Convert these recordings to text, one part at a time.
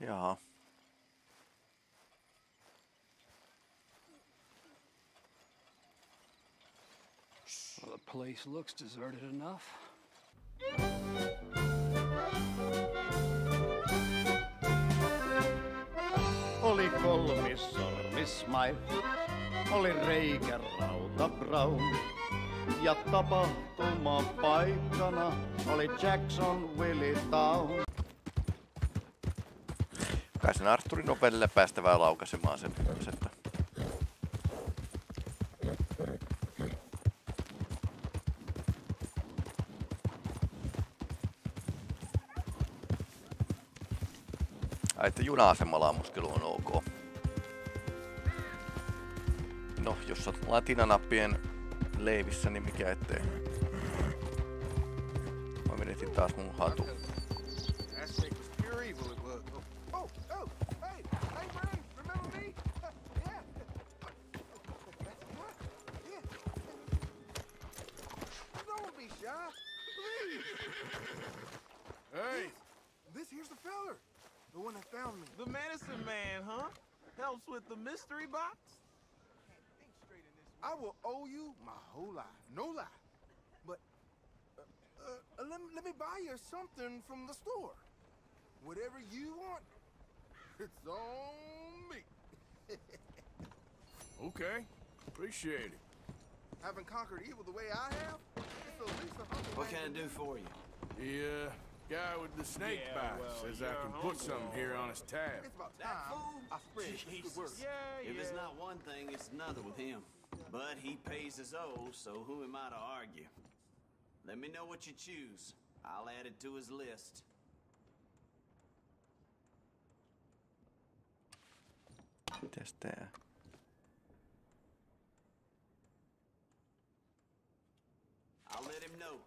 Jaa. Well, the place looks deserted enough. Oli kolmis sormismai, oli reikärauta Brown. Ja tapahtuma paikkana oli Jacksonville Town. Sen Arturin välillä päästävää laukaisemaan sen että Ai, että juna-asemalla ammuskelu on ok. No, jos oot latinanappien leivissä, niin mikä ettei. Mä menetin taas mun hatu. Something from the store. Whatever you want, it's on me. Okay, appreciate it. Having conquered evil the way I have, it's the least of What can I do for you? The uh, guy with the snake Yeah, bite well, says I can put something here on his tab. It's about That time fool? I spread this Jesus. good word. Yeah, If it's not one thing, it's another with him. But he pays his owe, so who am I to argue? Let me know what you choose. I'll add it to his list. Mites tää? I'll let him know.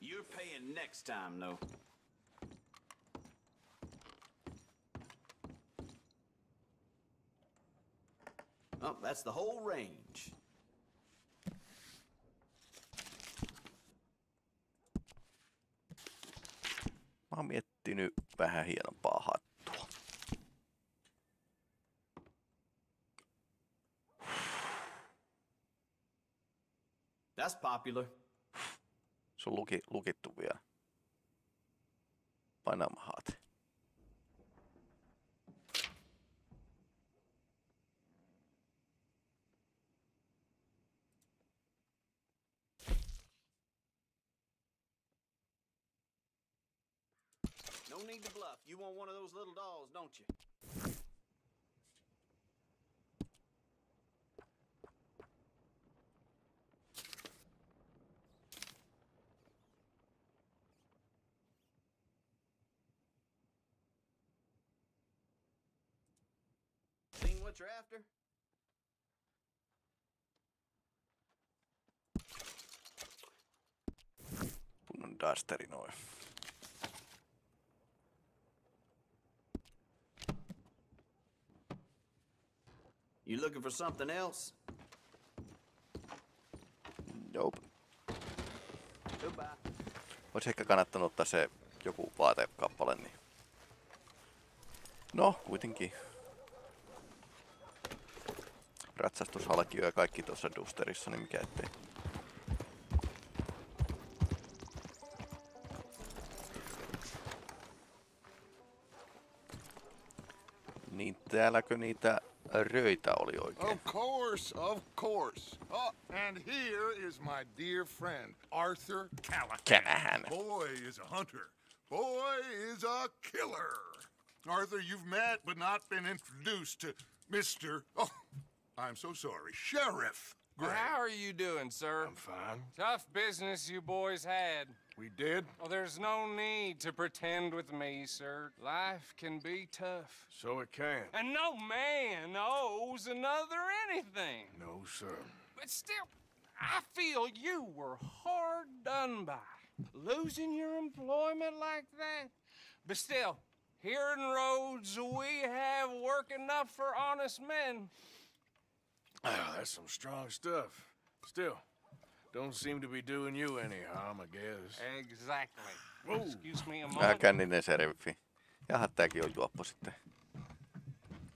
You're paying next time, though. Oh, that's the whole range. Mä oon miettinyt vähän hienompaa hattua. That's popular. Se on luki, lukittu vielä. Panama hat. You want one of those little dolls, don't you? Seen what you're after? Kunnon dasteri noin. You looking for something else? Nope. Goodbye. Olisi ehkä kannattanut ottaa se joku vaatekappale, niin... No, kuitenkin. Ratsastushalkio ja kaikki tuossa Dusterissa, niin mikä ettei. Niin täälläkö niitä röitä oli oikein? Of course, of course. Oh, and here is my dear friend, Arthur Callahan. Callahan. Boy is a hunter. Boy is a killer. Arthur, you've met but not been introduced to Mr. Oh, I'm so sorry, Sheriff Gray. How are you doing, sir? I'm fine. Tough business you boys had. We did, Well, there's no need to pretend with me, sir. Life can be tough. So it can. And no man owes another anything. No, sir. But still, I feel you were hard done by. Losing your employment like that. But still, here in Rhodes, we have work enough for honest men. Ah, that's some strong stuff. Still, don't seem to be doing you any harm, I guess. Exactly. Whoa. Excuse me a moment. Vähän moment. känninen seriffi. Jaha, tääkin on juoppo sitten.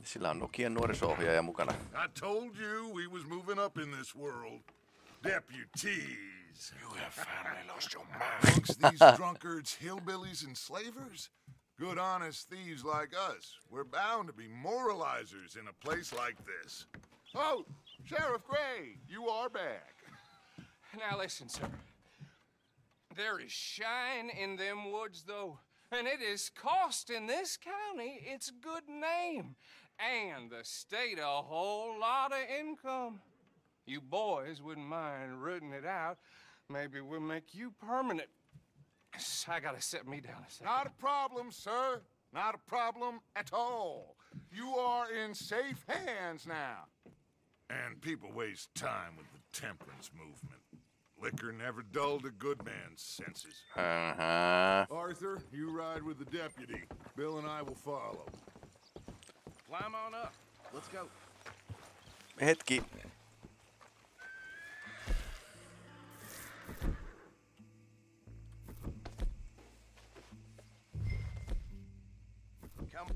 Sillä on Nokian nuoriso-ohjaaja mukana. I told you we was moving up in this world. Deputies. You have finally lost your mind. Amongst these drunkards, hillbillies, and slavers? Good honest thieves like us. We're bound to be moralizers in a place like this. Oh, Sheriff Gray, you are back. Now listen, sir. There is shine in them woods, though, and it is costing this county its good name and the state a whole lot of income. You boys wouldn't mind rooting it out. Maybe we'll make you permanent. I gotta set me down a second. Not a problem, sir. Not a problem at all. You are in safe hands now. And people waste time with the temperance movement. Liquor never dulled a good man's senses. Aha. Arthur, you ride with the deputy. Bill and I will follow. Climb on up. Let's go. Hetki. Come.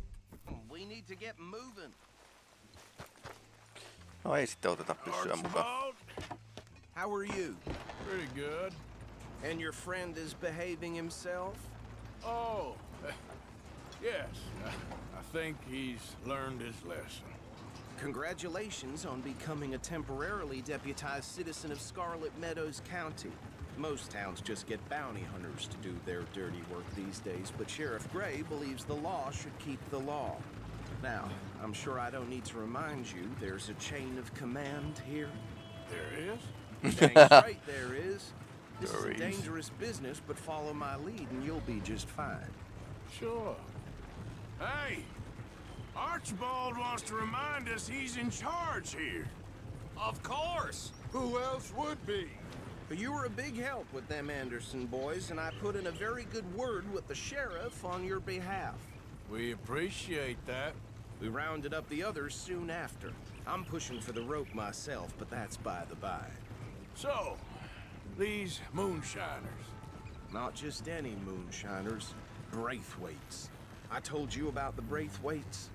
We need to get moving. No ei sitten oteta pyssyä mukaan. Archibald? How are you? Pretty good. And your friend is behaving himself? Oh, yes. I think he's learned his lesson. Congratulations on becoming a temporarily deputized citizen of Scarlett Meadows County. Most towns just get bounty hunters to do their dirty work these days, but Sheriff Gray believes the law should keep the law. Now, I'm sure I don't need to remind you there's a chain of command here. There is? Dang straight there is. This There is is. dangerous business, but follow my lead and you'll be just fine. Sure. Hey, Archibald wants to remind us he's in charge here. Of course! Who else would be? But you were a big help with them Anderson boys, and I put in a very good word with the sheriff on your behalf. We appreciate that. We rounded up the others soon after. I'm pushing for the rope myself, but that's by the by. So, these moonshiners. Not just any moonshiners, Braithwaites. I told you about the Braithwaites.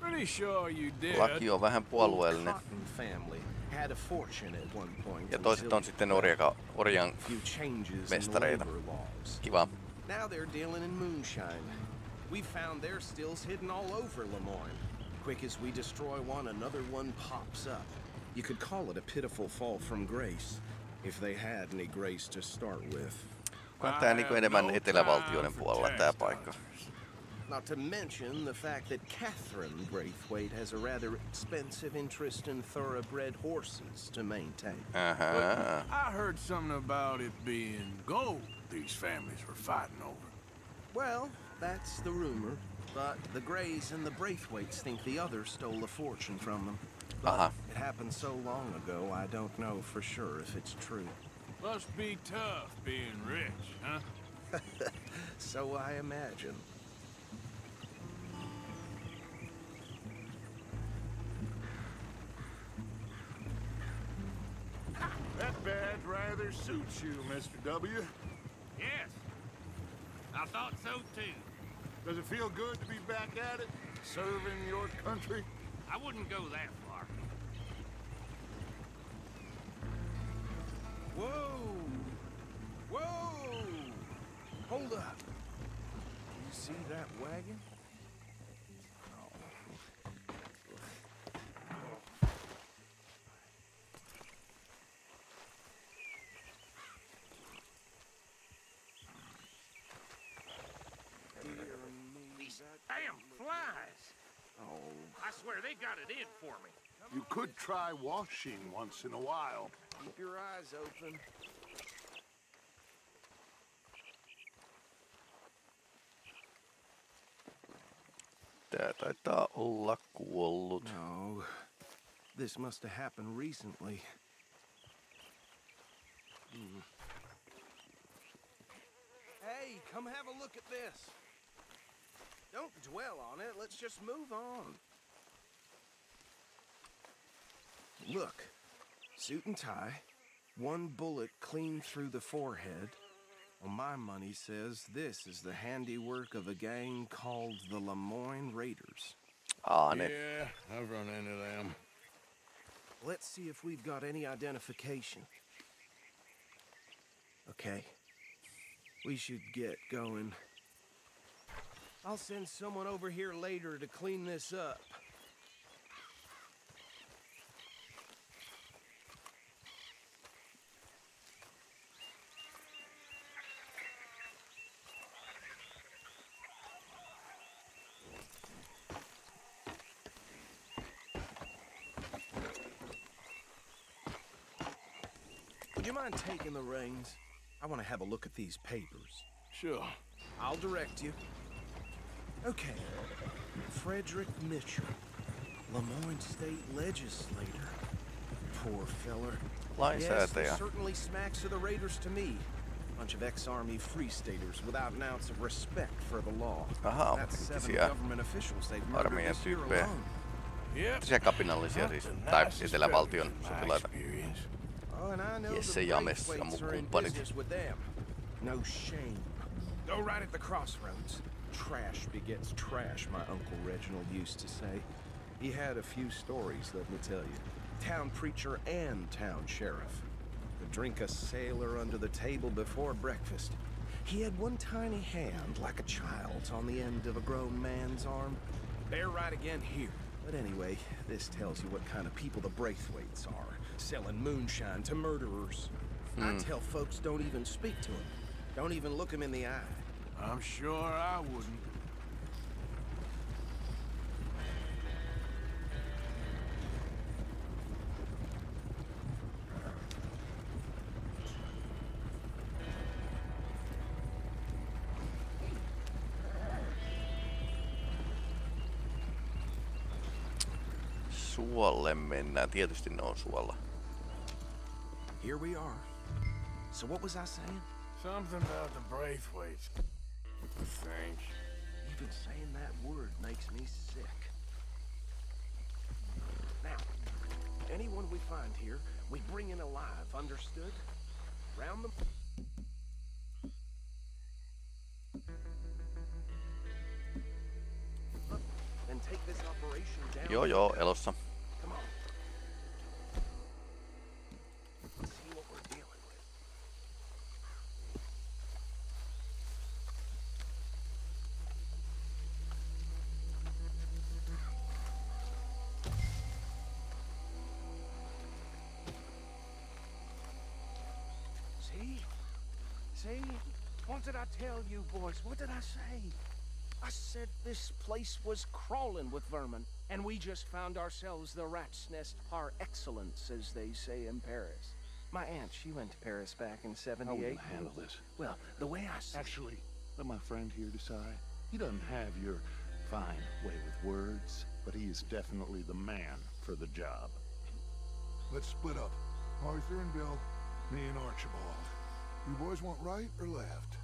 Pretty sure you did. Laki on vähän puolueellinen. Cotton family had a fortune at one point. Ja toiset on sitten orjaka, orjan a few changes in mestareita. labor laws. Kiva. Now they're dealing in moonshine. We found their stills hidden all over Lemoyne. Quick as we destroy one, another one pops up. You could call it a pitiful fall from grace, if they had any grace to start with. Onko tää niinku enemmän etelävaltioiden puolella tää paikka? Not to mention the fact that Catherine Braithwaite has a rather expensive interest in thoroughbred horses to maintain. Uh-huh. Aha. I heard something about it being gold these families were fighting over. Well, that's the rumor. But the Greys and the Braithwaites think the others stole a fortune from them. But Uh-huh. it happened so long ago, I don't know for sure if it's true. Must be tough being rich, huh? So I imagine. That badge rather suits you, Mr. W. Yes, I thought so too. Does it feel good to be back at it, serving your country? I wouldn't go that far. Whoa! Whoa! Hold up. You see that wagon? Damn flies! Oh, I swear they got it in for me. You could try washing once in a while. keep your eyes open. Tää taitaa olla kuollut. No, this must have happened recently. Hmm. Hey, come have a look at this. Don't dwell on it. Let's just move on. Look, suit and tie, one bullet clean through the forehead. Well, my money says this is the handiwork of a gang called the Lemoyne Raiders. Aa, ne. Yeah, I've run into them. Let's see if we've got any identification. Okay. We should get going. I'll send someone over here later to clean this up. Mind taking the reins? I want to have a look at these papers. Sure. I'll direct you. Okay. Frederick Mitchell, Lemoyne State Legislator. Poor feller. Yes, Lainsäätäjä. certainly smacks of the Raiders to me. Bunch of ex-army free staters without an ounce of respect for the law. Aha, That's seven entisiä government officials they've murdered armeijan this year tyyppejä. alone. Yep. Entisiä kapinallisia siis, tai etelävaltion sotilaita. Braithwaites mun are in kumppanit. business with them. No shame. Go right at the crossroads. Trash begets trash, my Uncle Reginald used to say. He had a few stories, let me tell you. Town preacher and town sheriff. Could drink a sailor under the table before breakfast. He had one tiny hand, like a child's, on the end of a grown man's arm. They're right again here. But anyway, this tells you what kind of people the Braithwaites are. Selling moonshine to murderers. I hmm. tell folks don't even speak to them. Don't even look them in the eye. I'm sure I wouldn't. Suolle mennään. Tietysti ne on suolla. Here we are. So what was I saying? Something about the Braithwaites. I think. Even saying that word makes me sick. Now, anyone we find here, we bring in alive, understood? Round them. Up, take this operation down. Joo joo, elossa. Did I tell you, boys? What did I say? I said this place was crawling with vermin, and we just found ourselves the rat's nest par excellence, as they say in Paris. My aunt, she went to Paris back in 78. How will you handle this? Well, the way I see Actually, let my friend here decide. He doesn't have your fine way with words, but he is definitely the man for the job. Let's split up. Arthur and Bill, me and Archibald. You boys want right or left?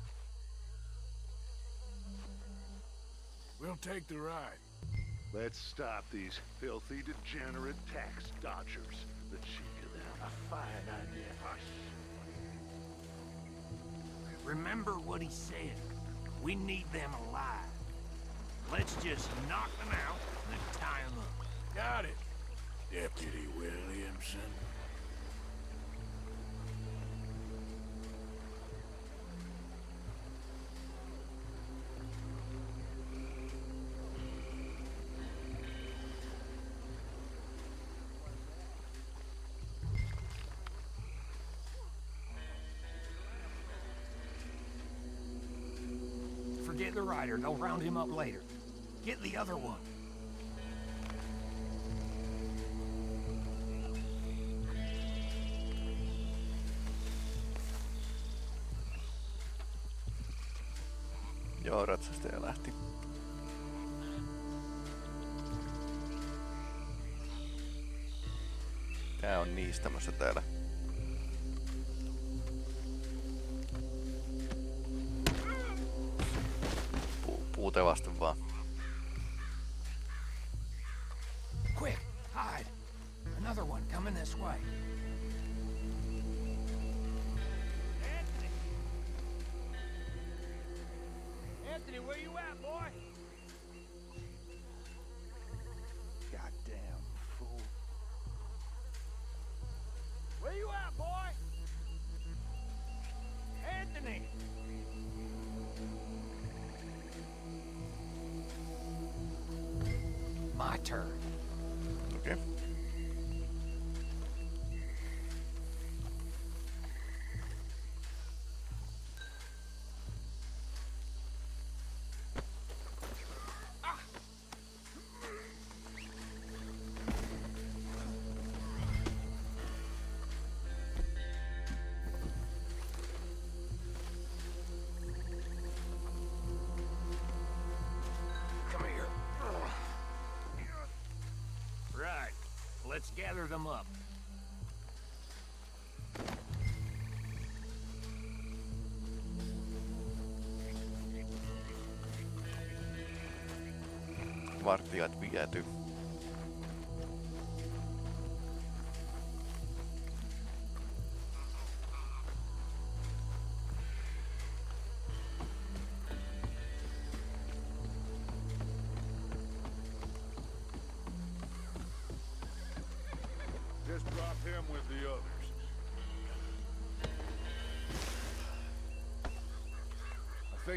We'll take the ride. Let's stop these filthy, degenerate tax dodgers. The cheek of them. A fine idea. Hush. Remember what he said. We need them alive. Let's just knock them out and then tie them up. Got it. Deputy Williamson. Forget the rider. They'll round him up later. Get the other one. Joo, ratsastaja lähti. Tää on niistämässä täällä. My Let's gather them up. Vartijat viety.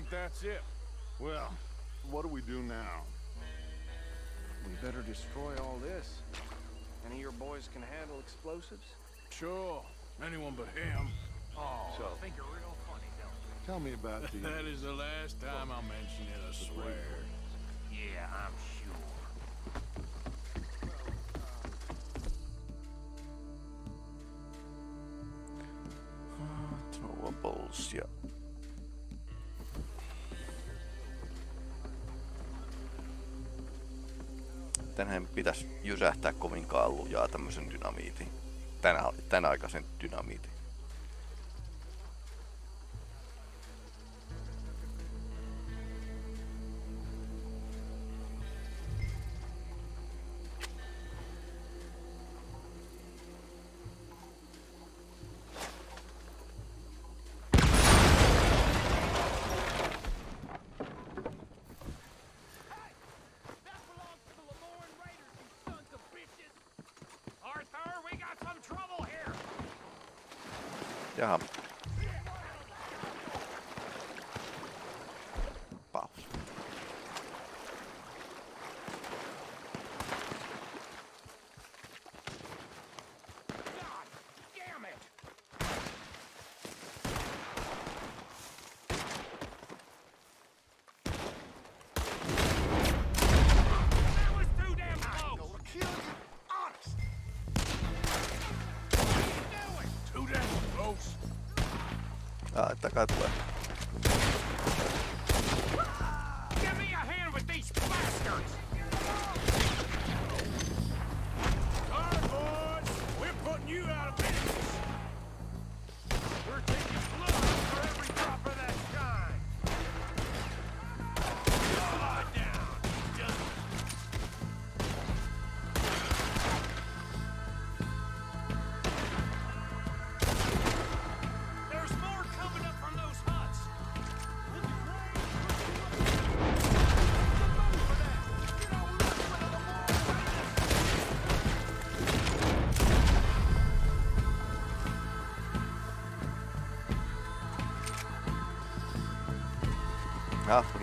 Think that's it. Well, what do we do now? We better destroy all this. Any of your boys can handle explosives? Sure. Anyone but him. Oh, So- think you're real funny, don't you? Tell me about the... That is the last time I'll mention it, I swear. Yeah, I'm pitäisi jysähtää kovinkaan lujaa tämmösen dynamiitin. Tänä, tän aikaisen dynamiitin.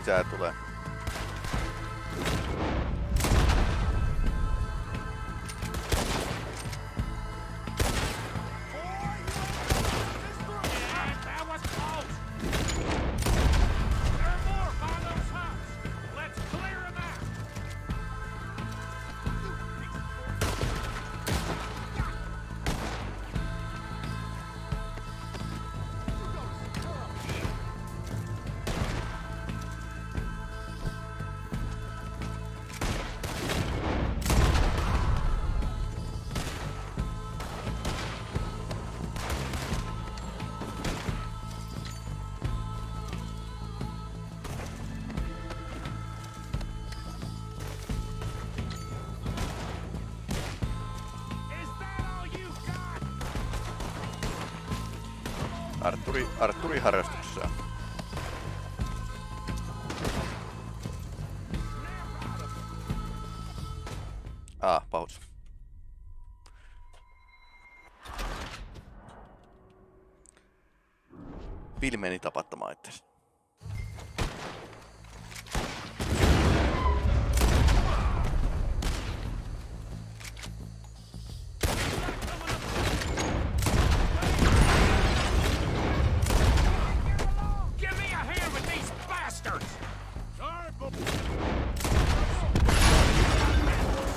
Lisää tulee. Bill meni tapattamaan itsensä.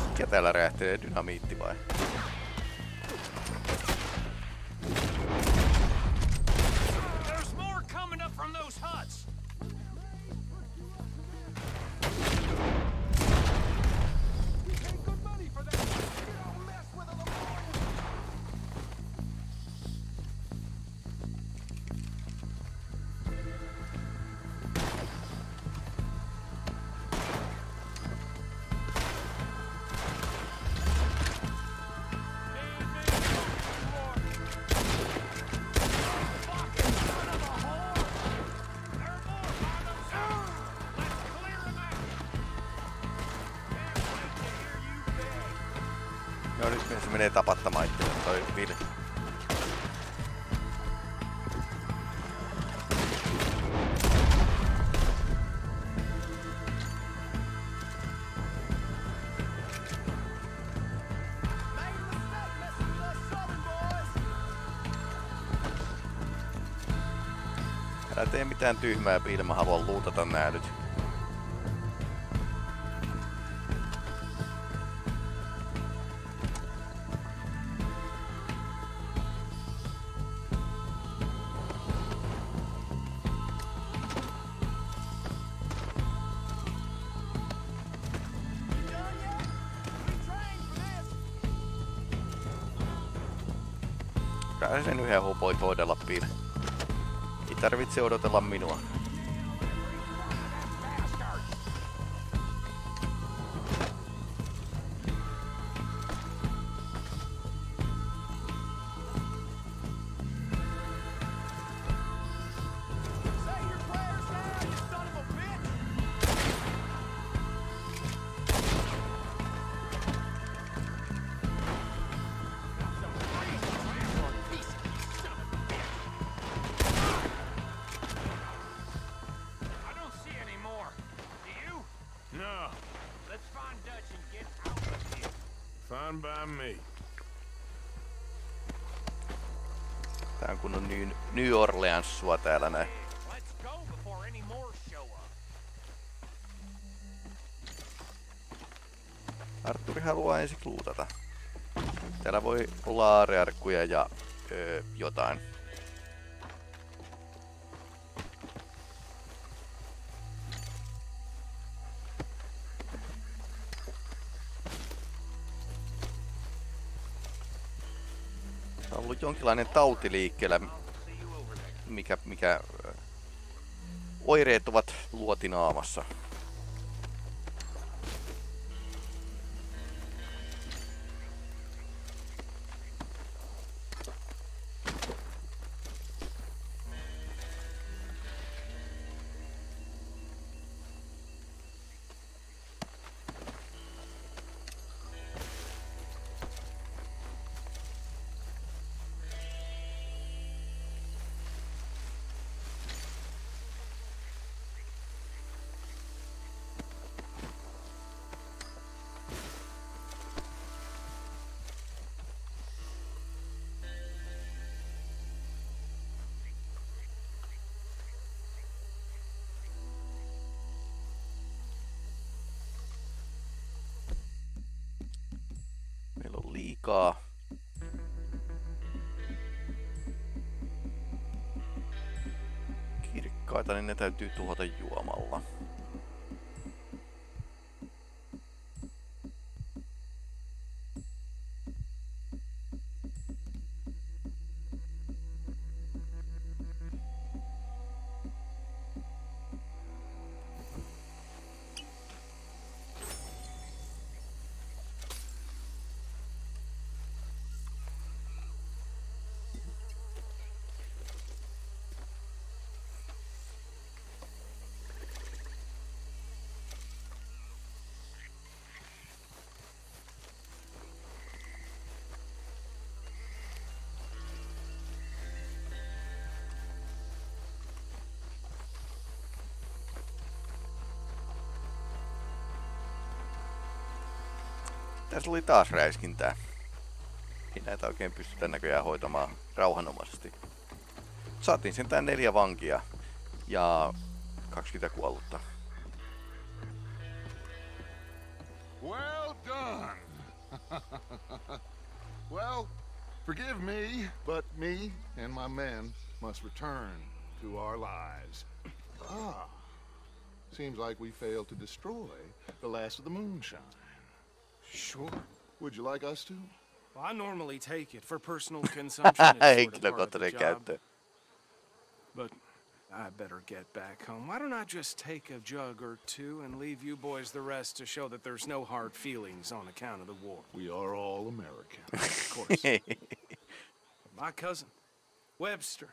Mikä täällä räjähtelee? Dynamiitti vai? Älä tee mitään tyhmää, Piile. Mä haluan luutata nää nyt. Kai sen yhden voit hoidella Piile. Tarvitse odotella minua. Täällä näin. Arturi haluaa ensin luutata. Täällä voi olla aarearkkuja ja öö, jotain. On ollut jonkinlainen tauti liikkeellä, mikä, mikä oireet ovat luotinaamassa. 在最多的 у 晚 Tässä oli taas räiskintää. Ei näitä oikein pystytä näköjään hoitamaan rauhanomaisesti. Saatiin sentään neljä vankia ja 20 kuollutta. Well done. well, forgive me, but me and my men must return to our lives. Ah. Seems like we failed to destroy the last of the moonshine. Sure. Would you like us to? Well, I normally take it for personal consumption. It's sort of part of Henkilökohtainen the job. But I better get back home. Why don't I just take a jug or two and leave you boys the rest to show that there's no hard feelings on account of the war? We are all American. Of course. My cousin, Webster.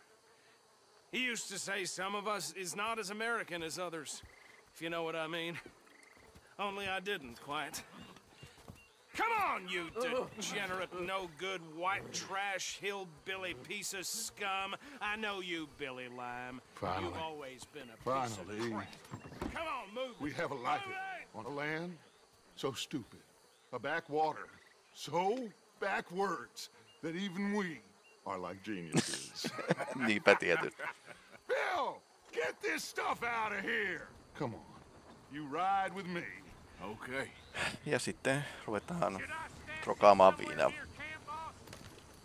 He used to say some of us is not as American as others, if you know what I mean. Only I didn't quite. Come on, you degenerate, no good, white trash, hillbilly piece of scum. I know you, Billy Lime. Finally. You've always been a piece of crap. Come on, move. We have a life Move on a land so stupid, a backwater so backwards that even we are like geniuses. Niinpä tietysti. Bill, get this stuff out of here. Come on, you ride with me. Okay. Ja sitten ruvetaan trokaamaan viinaa.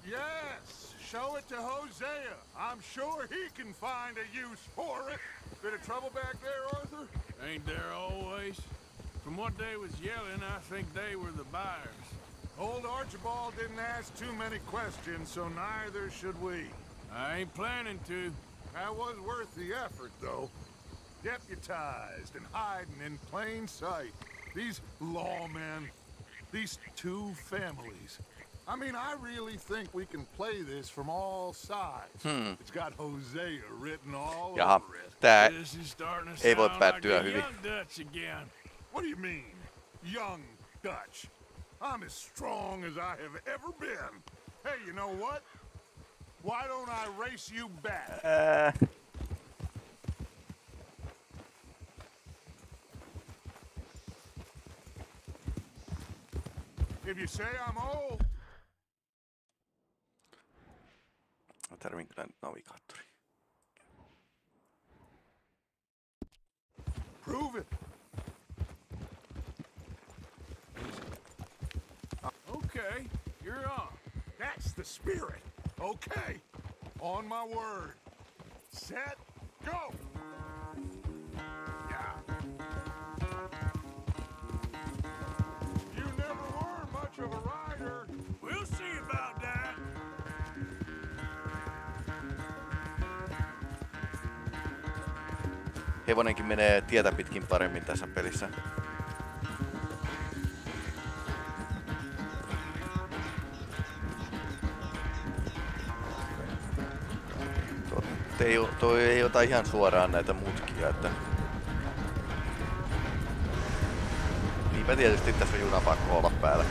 Yes, show it to Hosea. I'm sure he can find a use for it. Bit of trouble back there, Arthur? Ain't there always? From what they was yelling, I think they were the buyers. Old Archibald didn't ask too many questions, so neither should we. I ain't planning to. That was worth the effort, though. Deputized and hiding in plain sight. These lawmen, these two families. I mean, I really think we can play this from all sides. Hmm. It's got Hosea written all Jaha, over it. tää This is starting to ei voi päättyä like hyvin. Dutch again. What do you mean, young Dutch? I'm as strong as I have ever been. Hey, you know what? Why don't I race you back? Ää, If you say I'm old, nyt navigaattori. prove it. Okay, you're on. That's the spirit. Okay. On my word. Set, go. Of a rider. We'll see about that. Hevonenkin menee tietä pitkin paremmin tässä pelissä. Ei, toi ei ota ihan suoraan näitä mutkia, että... Niinpä tietysti tässä on juna pakko olla päällä.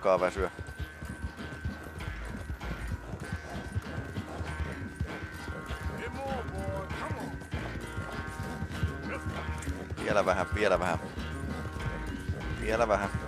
Alkaa väsyä. Vielä vähän, vielä vähän. Vielä vähän.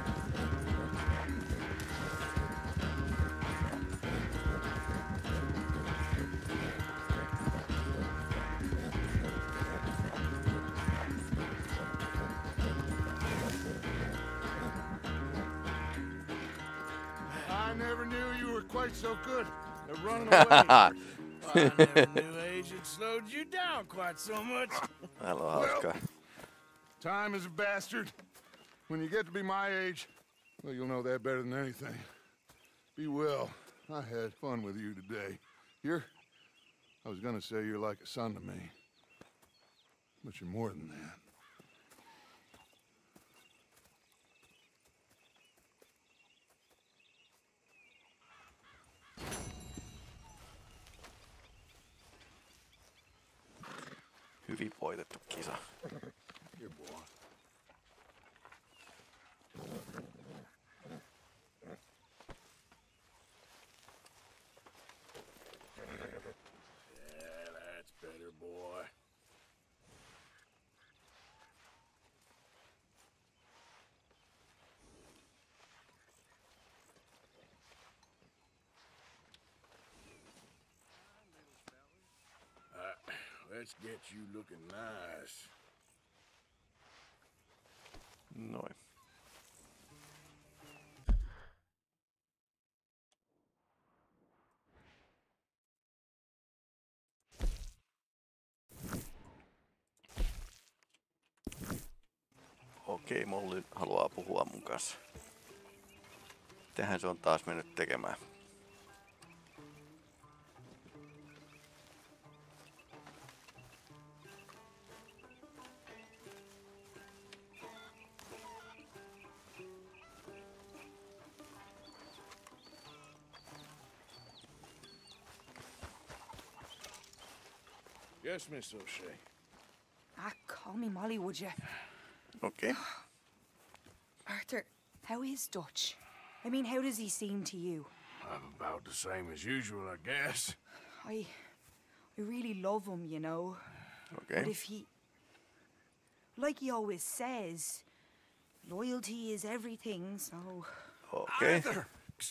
Never knew age had slowed you down quite so much. On hauskaa. Time is a bastard. When you get to be my age, well, you'll know that better than anything. Be well. I had fun with you today. You're... I was gonna say you're like a son to me. But you're more than that. Let's get you looking nice. Noin. Okei, Molly haluaa puhua mun kanssa. Tähän se on taas mennyt tekemään. Yes, Miss O'Shea. Ah, call me Molly, would you? Okay. Arthur, how is Dutch? I mean, how does he seem to you? I'm about the same as usual, I guess. I. I really love him, you know. Okay. But if he. Like he always says, loyalty is everything, so. Okei. Arthur!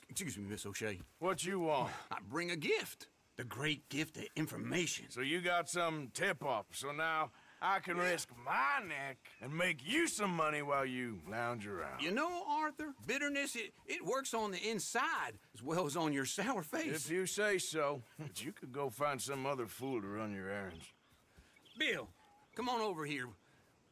Excuse me, Miss O'Shea. What you want? I bring a gift. The great gift of information. So you got some tip-off, so now I can risk my neck and make you some money while you lounge around. You know, Arthur, bitterness, it, it works on the inside as well as on your sour face. If you say so, but you could go find some other fool to run your errands. Bill, come on over here.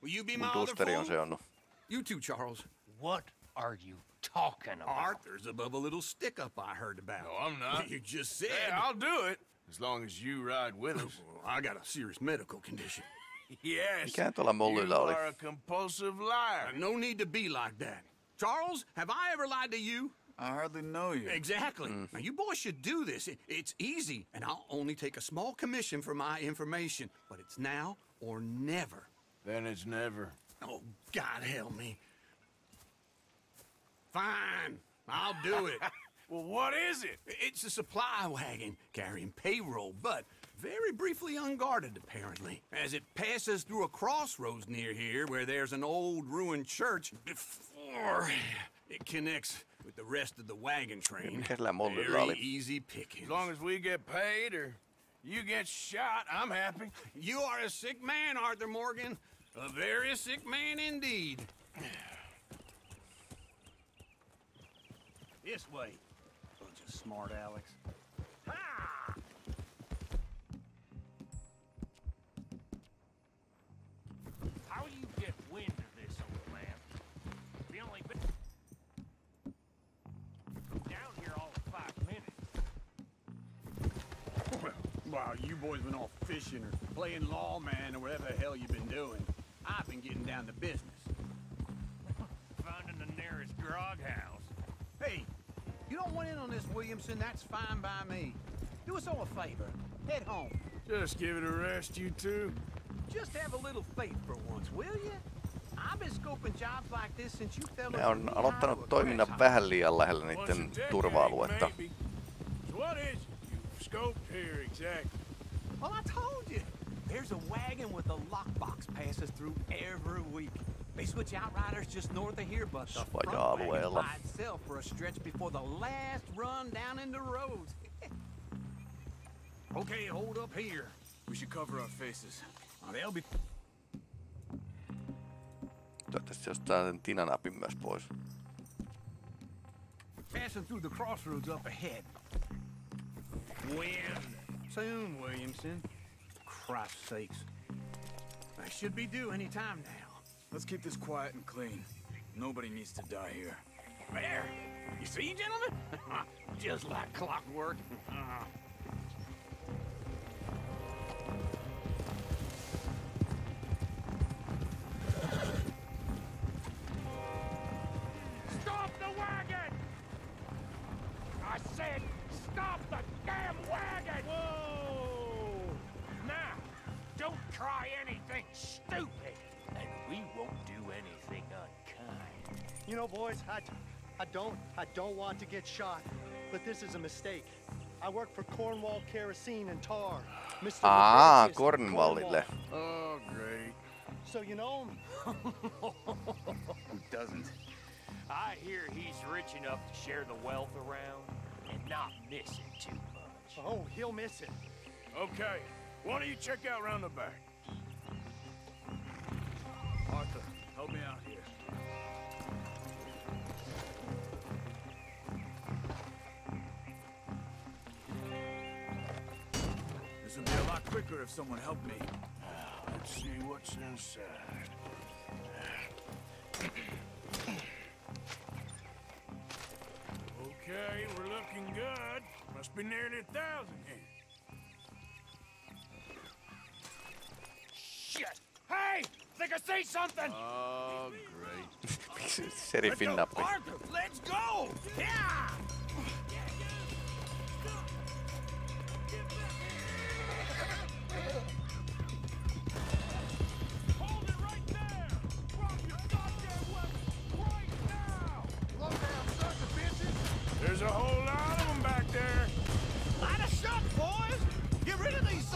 Will you be my other tusteri on fool? You too, Charles. What are you talking about? Arthur's above a little stick-up I heard about. No, I'm not. You just said... Hey, I'll do it, as long as you ride with us. I got a serious medical condition. yes, Mikä tuolla Mollylla You are a compulsive liar. Uh, no need to be like that. Charles, have I ever lied to you? I hardly know you. Exactly. Now, you boys should do this. It- it's easy, and I'll only take a small commission for my information. But it's now or never. Then it's never. Oh, God help me. Fine, I'll do it. Well, what is it? It's a supply wagon carrying payroll, but very briefly unguarded, apparently, as it passes through a crossroads near here where there's an old ruined church before it connects with the rest of the wagon train. Mikä sillä Mollylla Very easy picking. As long as we get paid or you get shot, I'm happy. You are a sick man, Arthur Morgan. A very sick man indeed. This way. Bunch of smart Alex. How you get wind of this, old man? We only been down here all of five minutes. While you boys been off fishing or playing lawman or whatever the hell you've been doing, I've been getting down to business. Finding the nearest grog house. Hey, don't want in on this, Williamson, that's fine by me. Do us all a favor. Head home. Just give it a rest, you two. Just have a little faith for once, will you? I've been scoping jobs like this since you fellas Ne were on knee-high aloittanut toiminnan grasshopper. vähän liian lähellä Once a niiden turva-aluetta. So what is it you've scoped here exactly? Well, I told you. There's a wagon with a lockbox passes through every week. They switch outriders just north of here, but the front Vaja-alueella. by itself for a stretch before the last run down into Rhodes. okay, hold up here. We should cover our faces. They'll be Toivottavasti jostain sen tinanapin myös pois. passing through the crossroads up ahead. When? Soon, Williamson. Christ's sakes. I should be due any time now. Let's keep this quiet and clean. Nobody needs to die here. There! You see, gentlemen? Just like clockwork. Stop the wagon! I said, stop the damn wagon! Whoa! Now, don't try anything stupid, You know, boys, I, I don't, I don't want to get shot, but this is a mistake. I work for Cornwall Kerosene and Tar. Mr. Aa, ah, Leviticus Cornwallille. Oh, great. So you know him? Who doesn't? I hear he's rich enough to share the wealth around and not miss it too much. Oh, he'll miss it. Okay, why don't you check out round the back? Arthur, help me out here. Quicker if someone helped me. Let's see what's inside. Okay, we're looking good. Must be nearly a thousand here. Shit! Hey! Think I see something! Oh, great. Sheriffin nappi. Arthur, let's go! Yeah!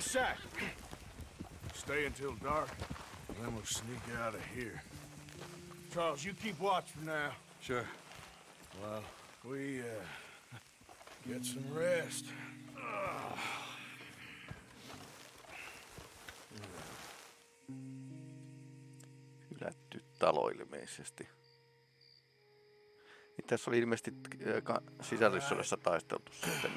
Let's get out of sight. Stay until dark, and then we'll sneak out of here. Charles, you keep watch for now. Sure. Well, we, uh, get some rest. Ugh. Hylätty talo ilmeisesti. Niin tässä oli ilmeisesti äh, ka- sisällissodassa taisteltu sitten.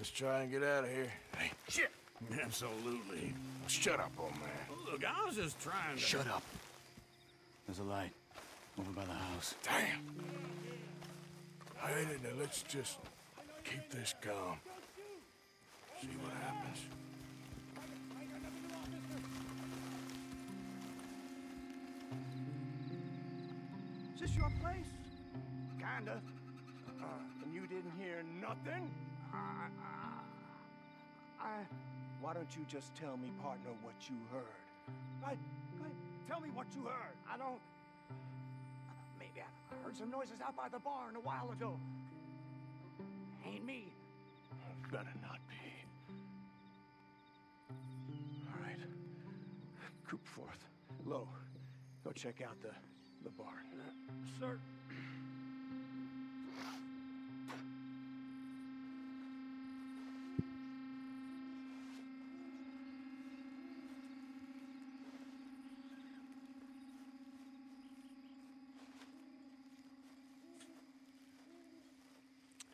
Let's try and get out of here. Hey, shit! Absolutely. Shut up, old man. Look, I was just trying to... Shut up. There's a light over by the house. Damn. Hey, now let's just keep this calm. See what happens. Is this your place? Kinda. Uh, and you didn't hear nothing? I, I, I... Why don't you just tell me, partner, what you heard? I, I, tell me what you heard. I don't... Maybe I heard some noises out by the barn a while ago. Ain't me. Better not be. All right. Coop forth. Low, go check out the, the barn. Uh, sir...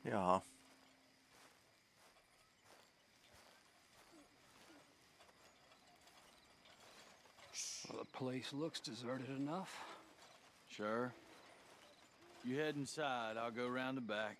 Ja. Well, the place looks deserted enough. Sure. You head inside. I'll go round the back.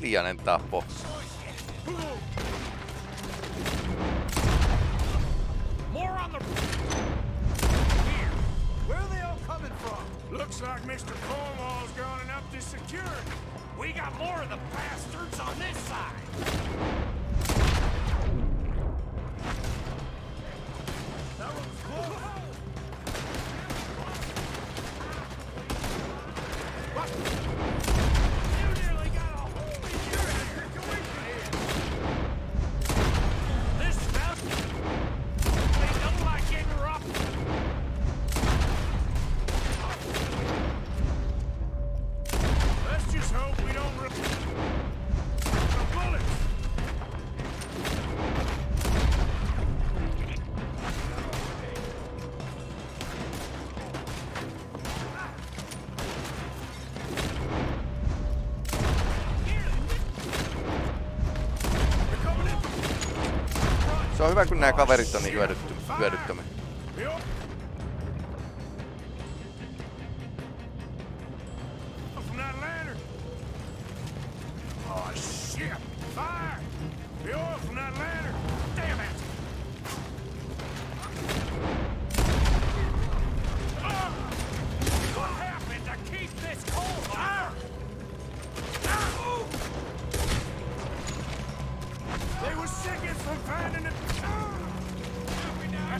hiljainen tapo. Looks like Mr. Cornwall's gone and up to security. We got more of the bastards on this side. Se on hyvä, kun nämä kaverit on niin hyödyttömiä.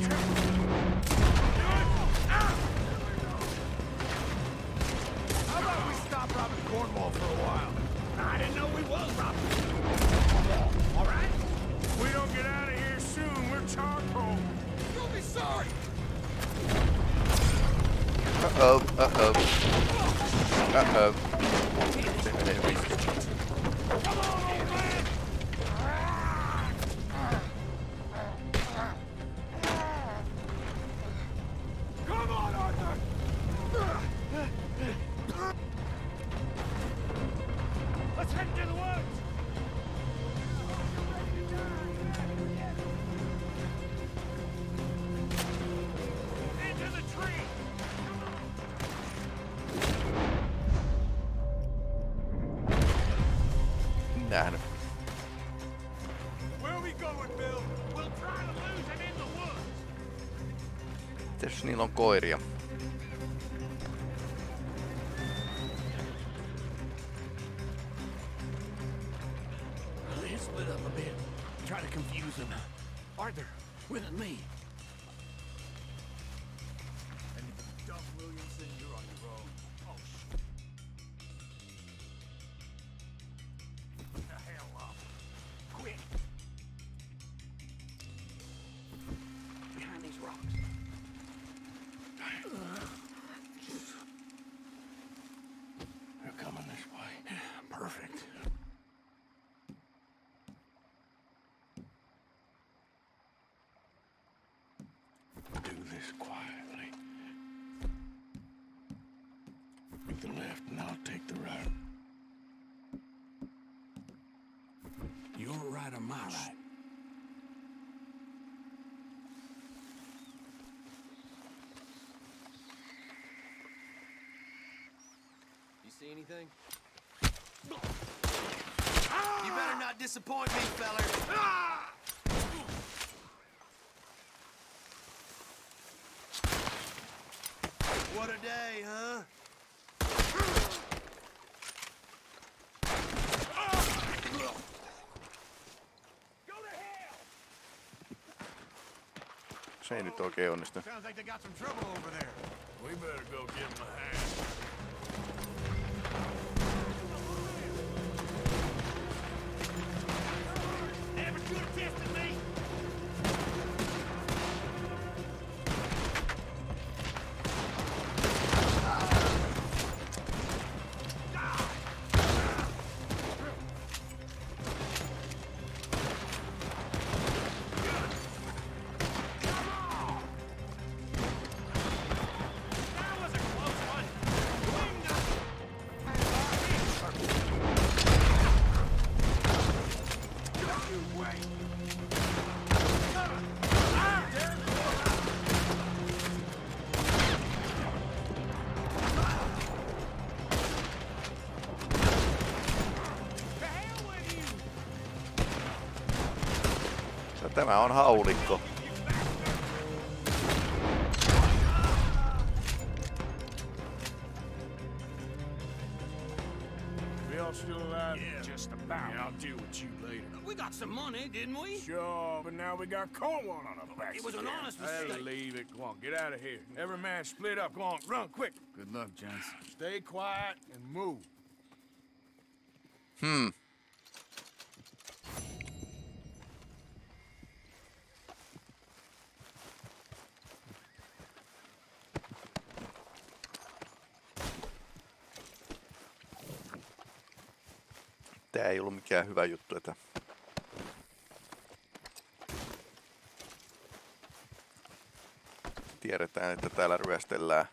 Let's. on koiria. see anything? You better not disappoint me, feller. What a day, huh? Ei nyt oikein onnistu. We better go give a hand. Never later. We got some money, didn't we? Sure, but now we got Cornwall on our backs. It was an again. honest I'll mistake. leave it. Go on, get out of here. Every man split up. Go on, run quick. Good luck, gents. Stay quiet and move. Hmm. Tää ei ollut mikään hyvä juttu, että tiedetään, että täällä ryöstellään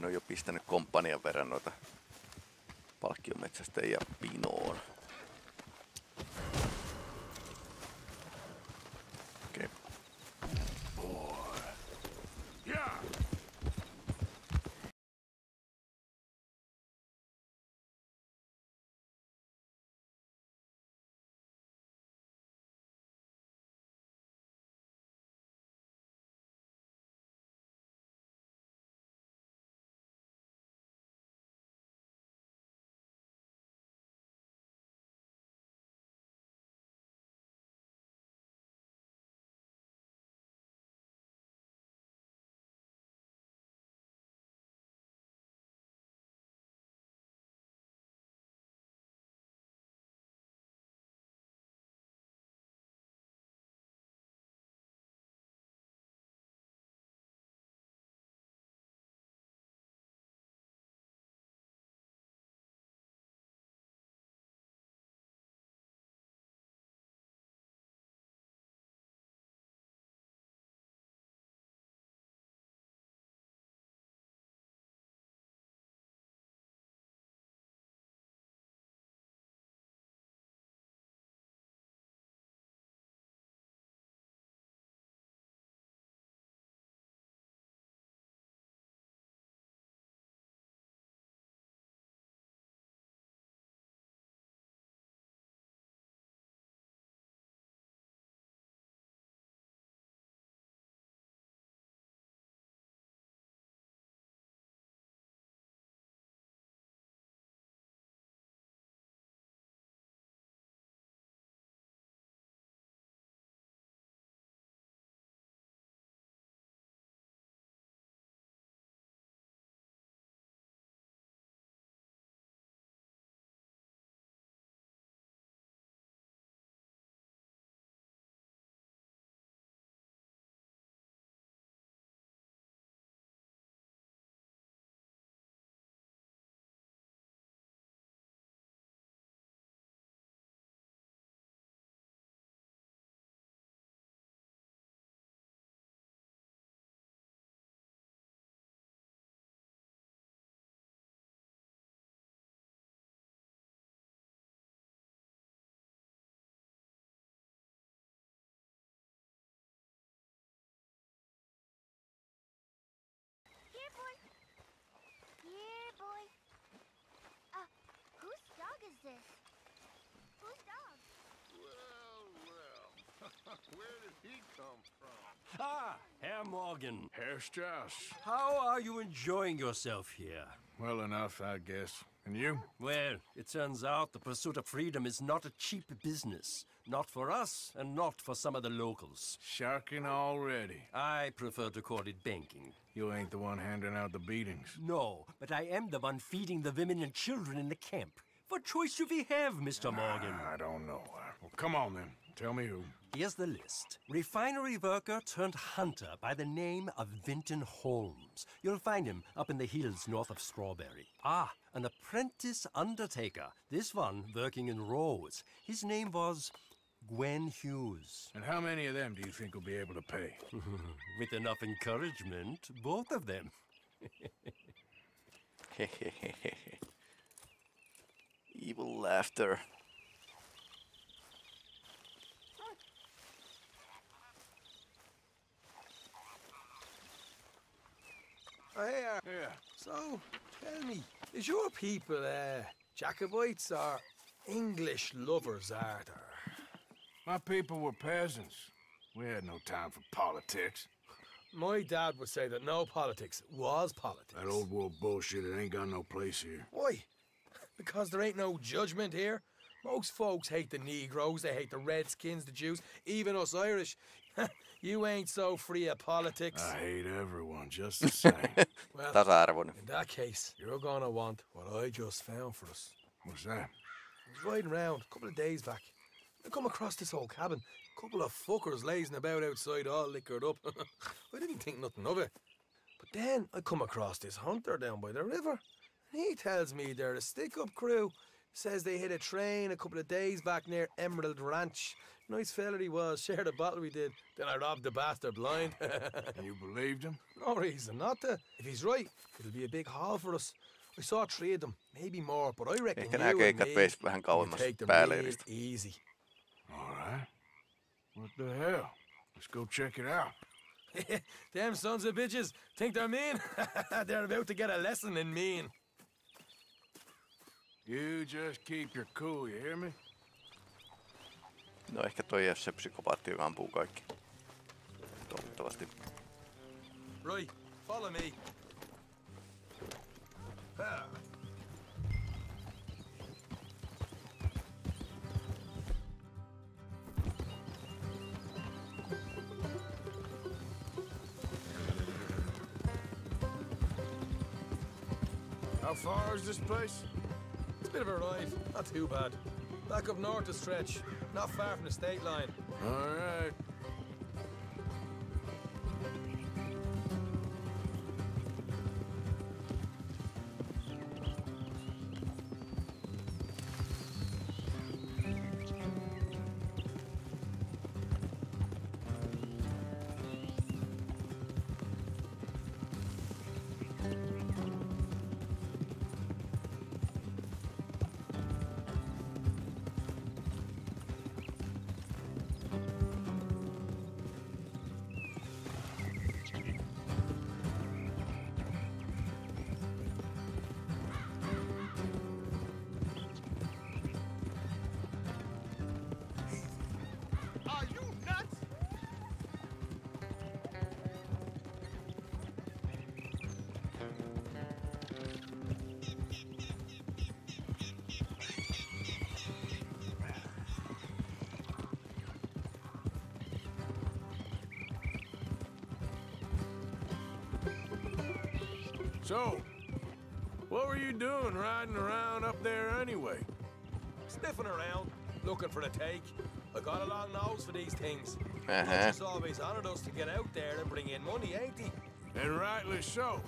Tähän on jo pistänyt komppanian verran noita palkkiometsästäjiä pinoon. Uh, whose dog is this? Whose dog? Where did he come from? Ah, Herr Morgan. Herr Strauss. How are you enjoying yourself here? Well enough, I guess. And you? Well, it turns out the pursuit of freedom is not a cheap business. Not for us, and not for some of the locals. Sharking already. I prefer to call it banking. You ain't the one handing out the beatings. No, but I am the one feeding the women and children in the camp. What choice do we have, Mr. Morgan? I don't know. Well, come on then. Tell me who. Here's the list. Refinery worker turned hunter by the name of Vinton Holmes. You'll find him up in the hills north of Strawberry. Ah, an apprentice undertaker. This one working in Rhodes. His name was Gwen Hughes. And how many of them do you think will be able to pay? With enough encouragement, both of them. Evil laughter. Oh, hey, uh, yeah. So, tell me, is your people uh, Jacobites or English lovers, Arthur? My people were peasants. We had no time for politics. My dad would say that no politics was politics. That old world bullshit, it ain't got no place here. Why? Because there ain't no judgment here. Most folks hate the Negroes, they hate the Redskins, the Jews, even us Irish. you ain't so free of politics. I hate everyone just the same. well, Tasa-arvoinen. in that case, you're gonna want what I just found for us. What's that? I was riding around a couple of days back. I come across this old cabin. A couple of fuckers lazing about outside, all liquored up. I didn't think nothing of it. But then I come across this hunter down by the river. And he tells me they're a stick up crew. Says they hit a train a couple of days back near Emerald Ranch. Nice fella he was, shared a bottle we did. Then I robbed the bastard blind. And you believed him? No reason not to. If he's right, it'll be a big haul for us. I saw three of them, maybe more, but I reckon Ehkä you nämä and keikat me veis vähän will kauemmas take them pääleiristä. real easy. All right. What the hell? Let's go check it out. Damn sons of bitches think they're mean. they're about to get a lesson in mean. You just keep your cool, you hear me? No ehkä toi ei ole se psykopaatti, joka ampuu kaikki. Toivottavasti. Right, follow me. Ah. How far is this place? A bit of a ride, not too bad. Back up north to stretch, not far from the state line. All right. Doing riding around up there anyway? Sniffing around, looking for a take. I got a long nose for these things. Uh-huh. Dutch has always honoured us to get out there and bring in money, ain't he? And rightly so.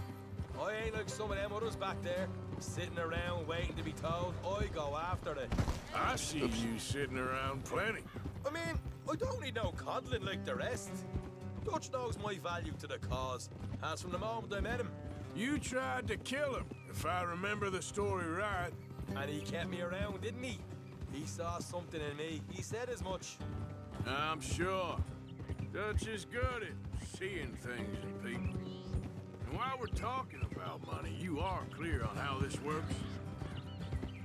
I ain't like some of them others back there, sitting around waiting to be told. I go after it. I see you sitting around plenty. I mean, I don't need no coddling like the rest. Dutch knows my value to the cause, as from the moment I met him. You tried to kill him, if I remember the story right. And he kept me around, didn't he? He saw something in me. He said as much. I'm sure. Dutch is good at seeing things in people. And while we're talking about money, you are clear on how this works.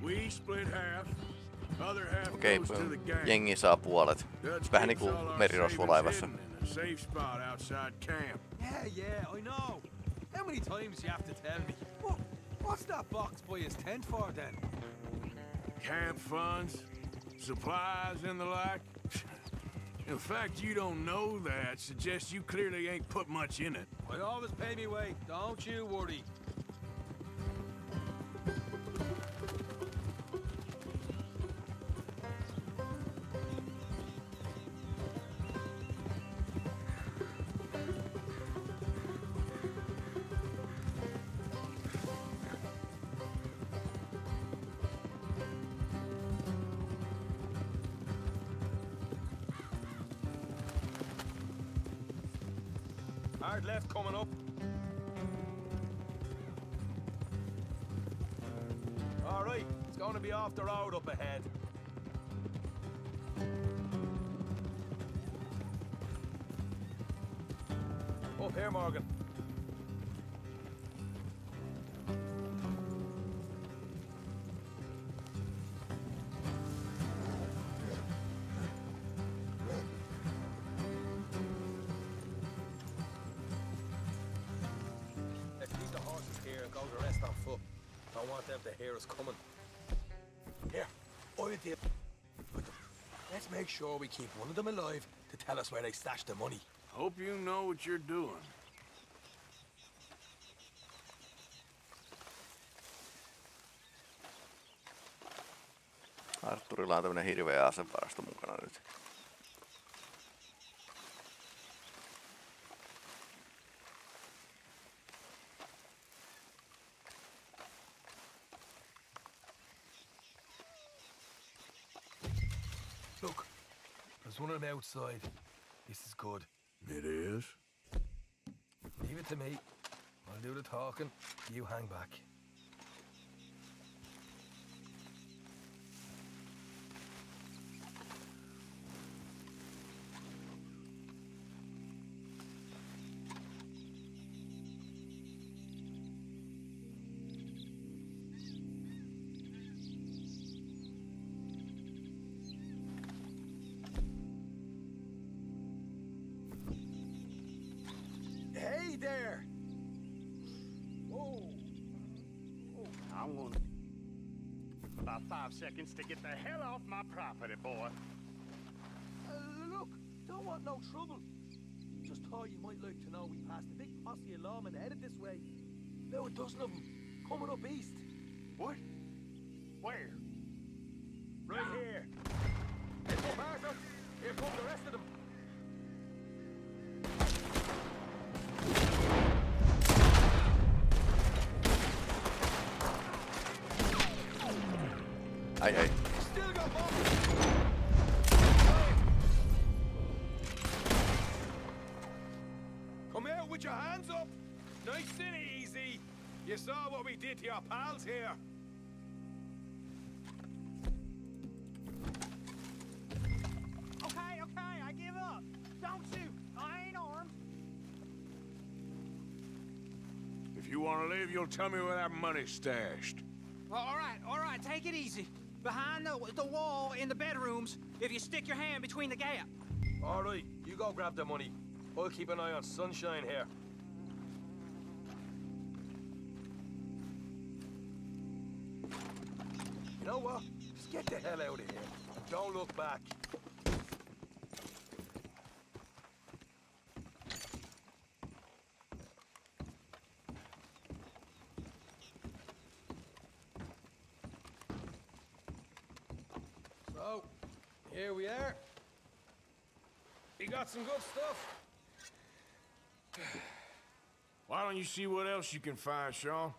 We split half, other half Okei, goes to the gang. jengi saa puolet. Dutch Vähän keeps niinku all our merirosvolaivassa. savings in a safe spot outside camp. Yeah, yeah, I know. How many times you have to tell me? What, what's that box by his tent for then? Camp funds, supplies, and the like. In fact you don't know that suggests you clearly ain't put much in it. I always pay me way, don't you worry. Want them to hear us coming. Here, I'll deal with them. Let's make sure we keep one of them alive to tell us where they stashed the money. Hope you know what you're doing. Arturilla on tämmönen hirveä asevarasto mukana nyt. Look, there's one of them outside. This is good. It is? Leave it to me. I'll do the talking. You hang back. Seconds to get the hell off my property, boy. Uh, look, don't want no trouble. Just thought you might like to know we passed a big posse of lawmen headed this way. About a dozen of them, coming up east. What? Where? Did to your pals here. Okay, okay, I give up. Don't shoot. I ain't armed. If you want to leave, you'll tell me where that money's stashed. Well, all right, all right, take it easy. Behind the, the wall in the bedrooms, if you stick your hand between the gap. All right, you go grab the money. I'll keep an eye on Sunshine here. Know what? Just get the hell out of here. And don't look back. So, here we are. We got some good stuff. Why don't you see what else you can find, Sean?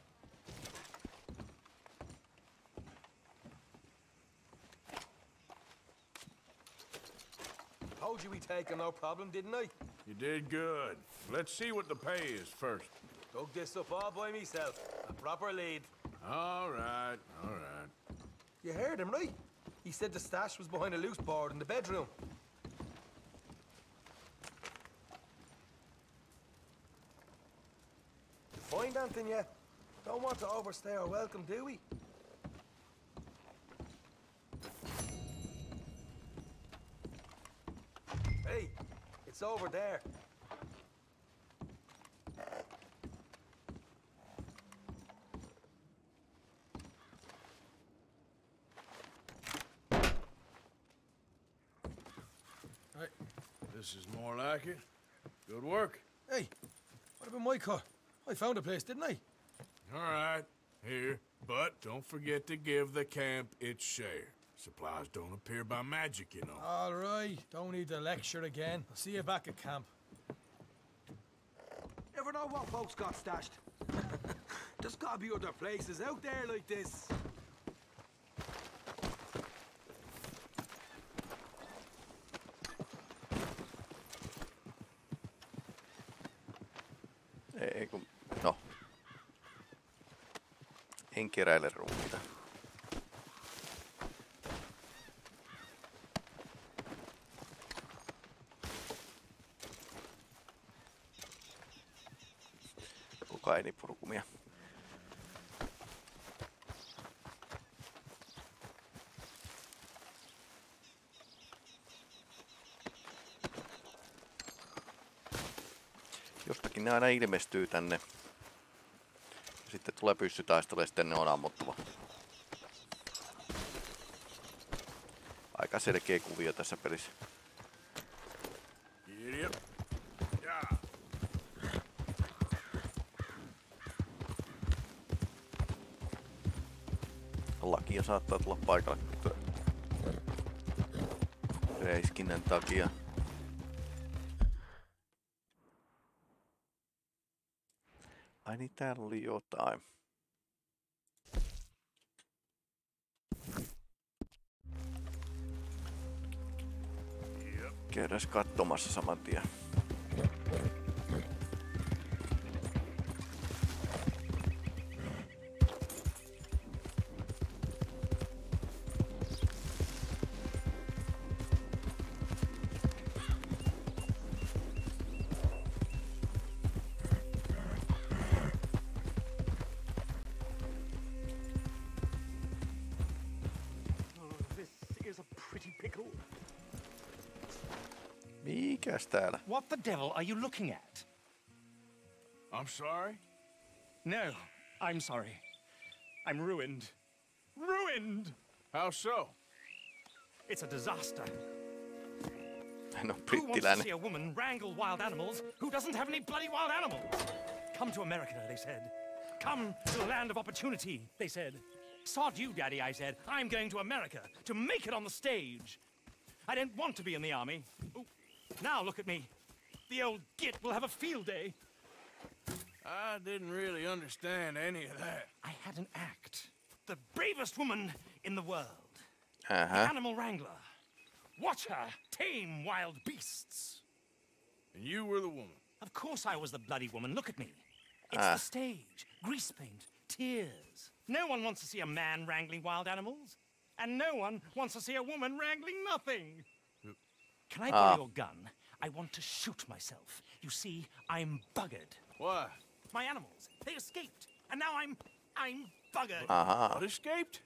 We take no problem, didn't I? You did good. Let's see what the pay is first. Dug this up all by myself. A proper lead. All right, all right. You heard him, right? He said the stash was behind a loose board in the bedroom. You find anything yet? Don't want to overstay our welcome, do we? It's over there. Right. This is more like it. Good work. Hey, what about my car? I found a place, didn't I? All right, here. But don't forget to give the camp its share. Supplies don't appear by magic, you know. All right, don't need the lecture again. I'll see you back at camp. Never know what folks got stashed. There's gotta be other places out there like this. Ei kun, no. En keräile ruumiita. Kokainipurkumia. Jostakin ne aina ilmestyy tänne. Sitten tulee pyssytaistelu ja sitten ne on ammuttava. Aika selkeä kuvio tässä pelissä. Saattaa tulla paikalle reiskinnän takia. Ai niin, täällä oli jotain. Käydään katsomassa saman tien. Täällä? What the devil are you looking at? I'm sorry? No, I'm sorry. I'm ruined. Ruined! How so? It's a No disaster. Who wants to brittiläinen. see a woman wrangle wild animals who doesn't have any bloody wild animals? Come to America, they said. Come to the land of opportunity, they said. Sod you, Daddy, I said. I'm going to America to make it on the stage. I don't want to be in the army. Ooh, now look at me. The old git will have a field day. I didn't really understand any of that. I had an act. The bravest woman in the world. Uh-huh. The animal wrangler. Watch her tame wild beasts. And you were the woman. Of course I was the bloody woman. Look at me. It's Ah. the stage. Grease paint. Tears. No one wants to see a man wrangling wild animals. And no one wants to see a woman wrangling nothing. Can I borrow Ah. your gun? I want to shoot myself. You see, I'm buggered. Why? My animals, they escaped. And now I'm. I'm buggered. Aha. What escaped?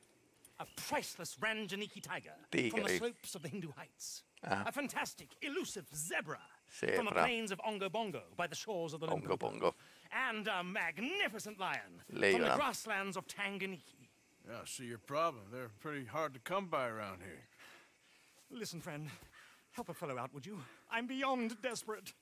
A priceless Ranjaniki tiger from the slopes of the Hindu Heights. Ah. A fantastic, elusive zebra, from the plains of Ongo Bongo by the shores of the Ongo bongo. And a magnificent lion from the grasslands of Tanganyika. Yeah, I see your problem. They're pretty hard to come by around here. Listen, friend, help a fellow out, would you? I'm beyond desperate.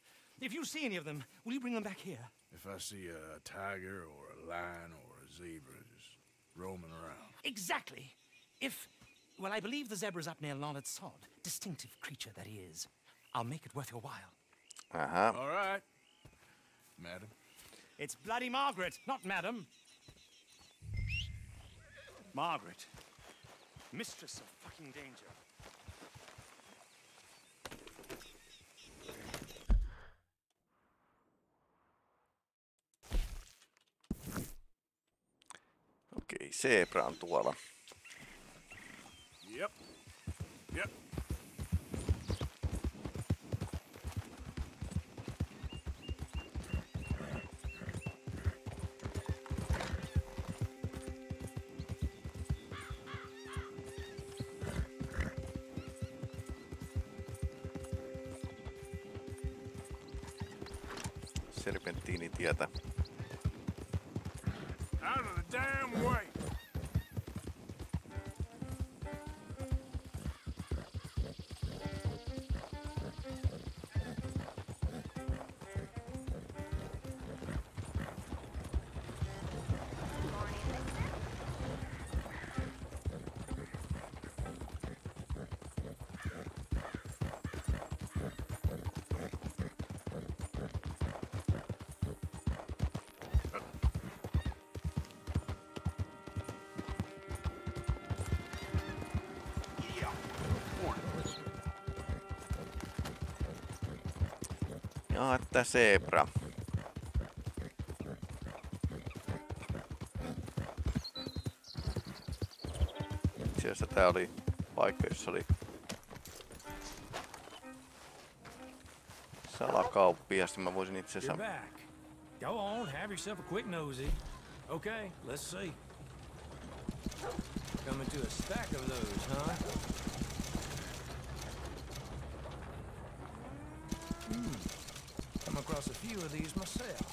If you see any of them, will you bring them back here? If I see a tiger or a lion or a zebra just roaming around. Exactly. If, well, I believe the zebra's up near Larned Sod. Distinctive creature that he is. I'll make it worth your while. Uh-huh. All right, madam. It's bloody Margaret, not madam. Margaret. Mistress of fucking danger. Okei, Zebra on tuolla. Yep. Yep. Että zebra. Itse asiassa tää oli paikka, jossa oli salakauppias, niin mä voisin itse You're asiassa... back. Go on, have yourself a quick nosy. Okay, let's see. Coming to a stack of those, huh? Few of these myself.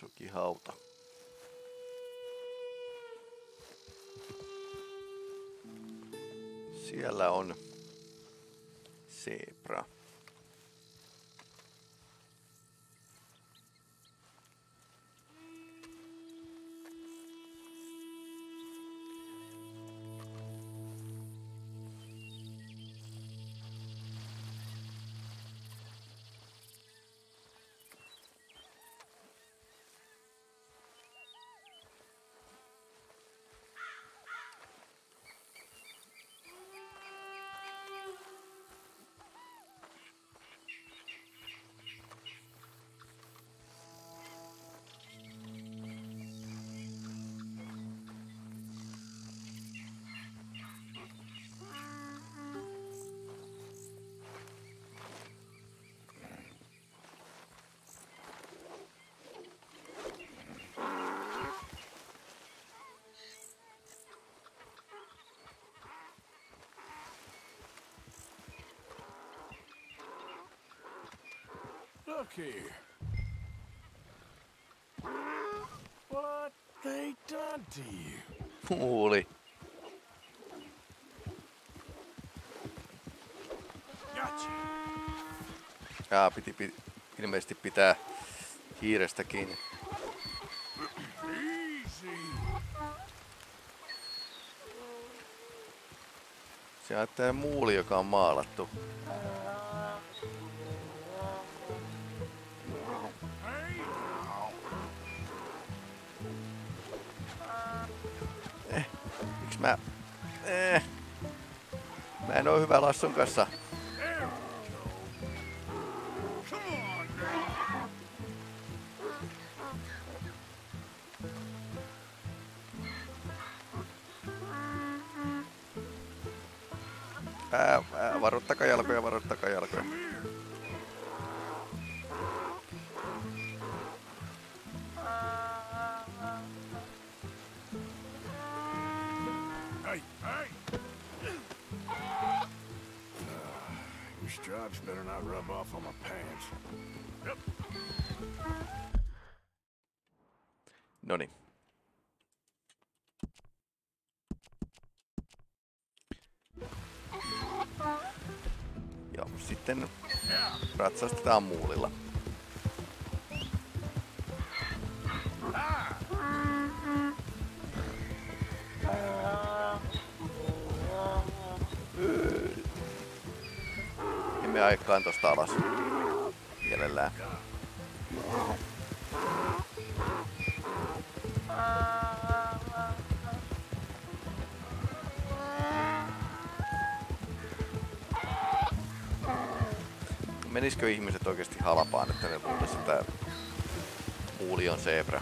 Asuki hauta. Siellä on lucky. What they done to you? Holy. Gotcha. Jaa, piti, piti ilmeisesti pitää hiirestä kiinni. Se on tää muuli, joka on maalattu. Mä... Eh. Mä en oo hyvä Lasson kanssa. Ää, ää, varo takajalkoja, varo ratsastetaan muulilla. Emme aikaan tosta alas. Mielellään. Menisikö ihmiset oikeasti halpaan, että ne luulisi, että muuli on zebra?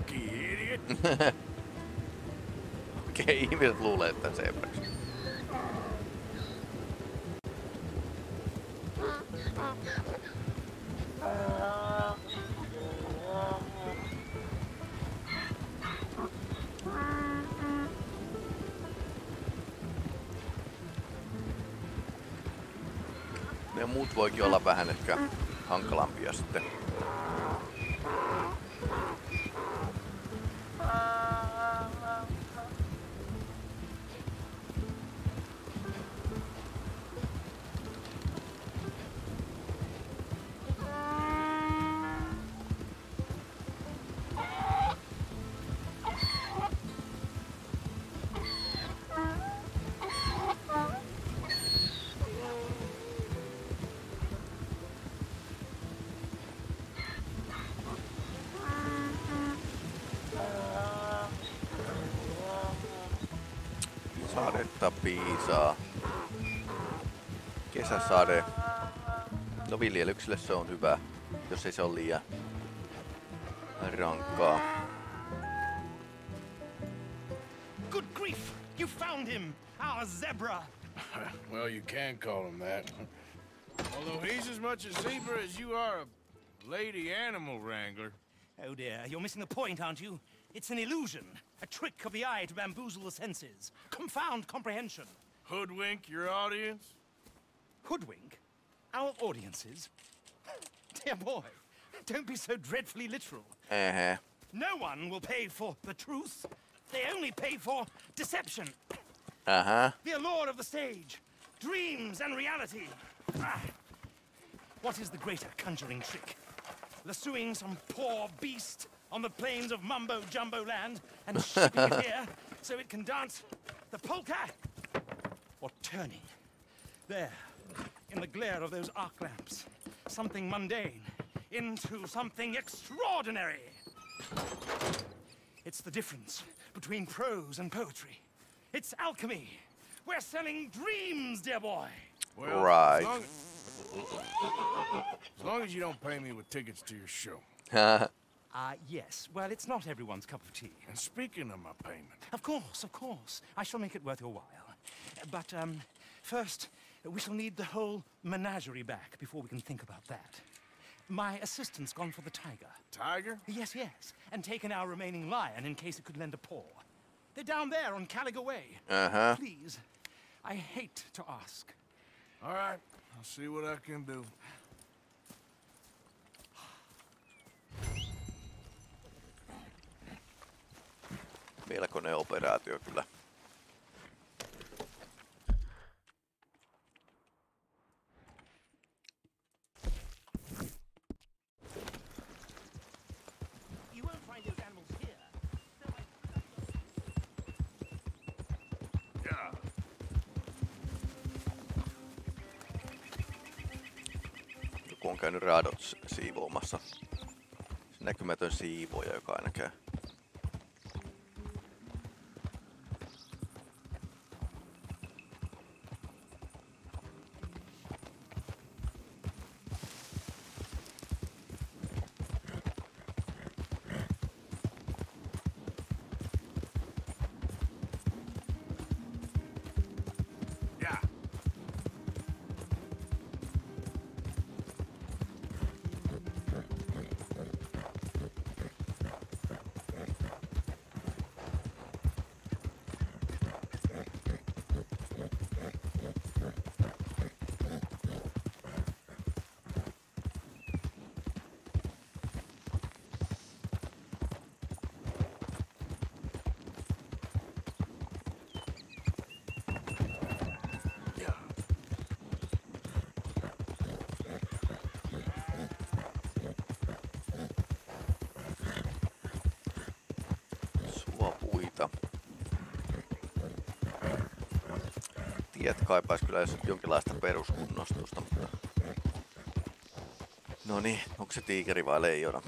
Donkey, idiot. Okei, ihmiset luulee, että on zebraksi. Ne muut voikin olla vähän ehkä hankalampia sitten. No viljelykselle se on hyvä, jos ei se ole liian rankkaa. Good grief! You found him! Our zebra! well, you can call him that. Although he's as much a zebra as you are a lady animal wrangler. Oh dear, you're missing the point, aren't you? It's an illusion. A trick of the eye to bamboozle the senses. Confound comprehension. Hoodwink your audience? Hoodwink? Our audiences? Dear boy, don't be so dreadfully literal. Ehe. No one will pay for the truth. They only pay for deception. Aha. The allure of the stage. Dreams and reality. Ah. What is the greater conjuring trick? Lassoing some poor beast on the plains of Mumbo Jumbo land and shipping it here so it can dance the polka? Or turning there in the glare of those arc lamps something mundane into something extraordinary. It's the difference between prose and poetry. It's alchemy. We're selling dreams, dear boy. Well, Right. As long, as long as you don't pay me with tickets to your show. Ah, yes. Well, it's not everyone's cup of tea. And speaking of my payment, Of course, of course. I shall make it worth your while. But, um, first, we shall need the whole menagerie back before we can think about that. My assistant's gone for the tiger. Tiger? Yes, yes. And taken our remaining lion in case it could lend a paw. They're down there on Caliga Way. Uh-huh. Please, I hate to ask. all right, I'll see what I can do. Melkoinen operaatio kyllä. Käynyt radot s- siivoamassa. Näkymätön siivoja, joka aina käy. Tiet kaipais kyllä jonkinlaista peruskunnostusta, mutta... No niin, onko se tiikeri vai leijona?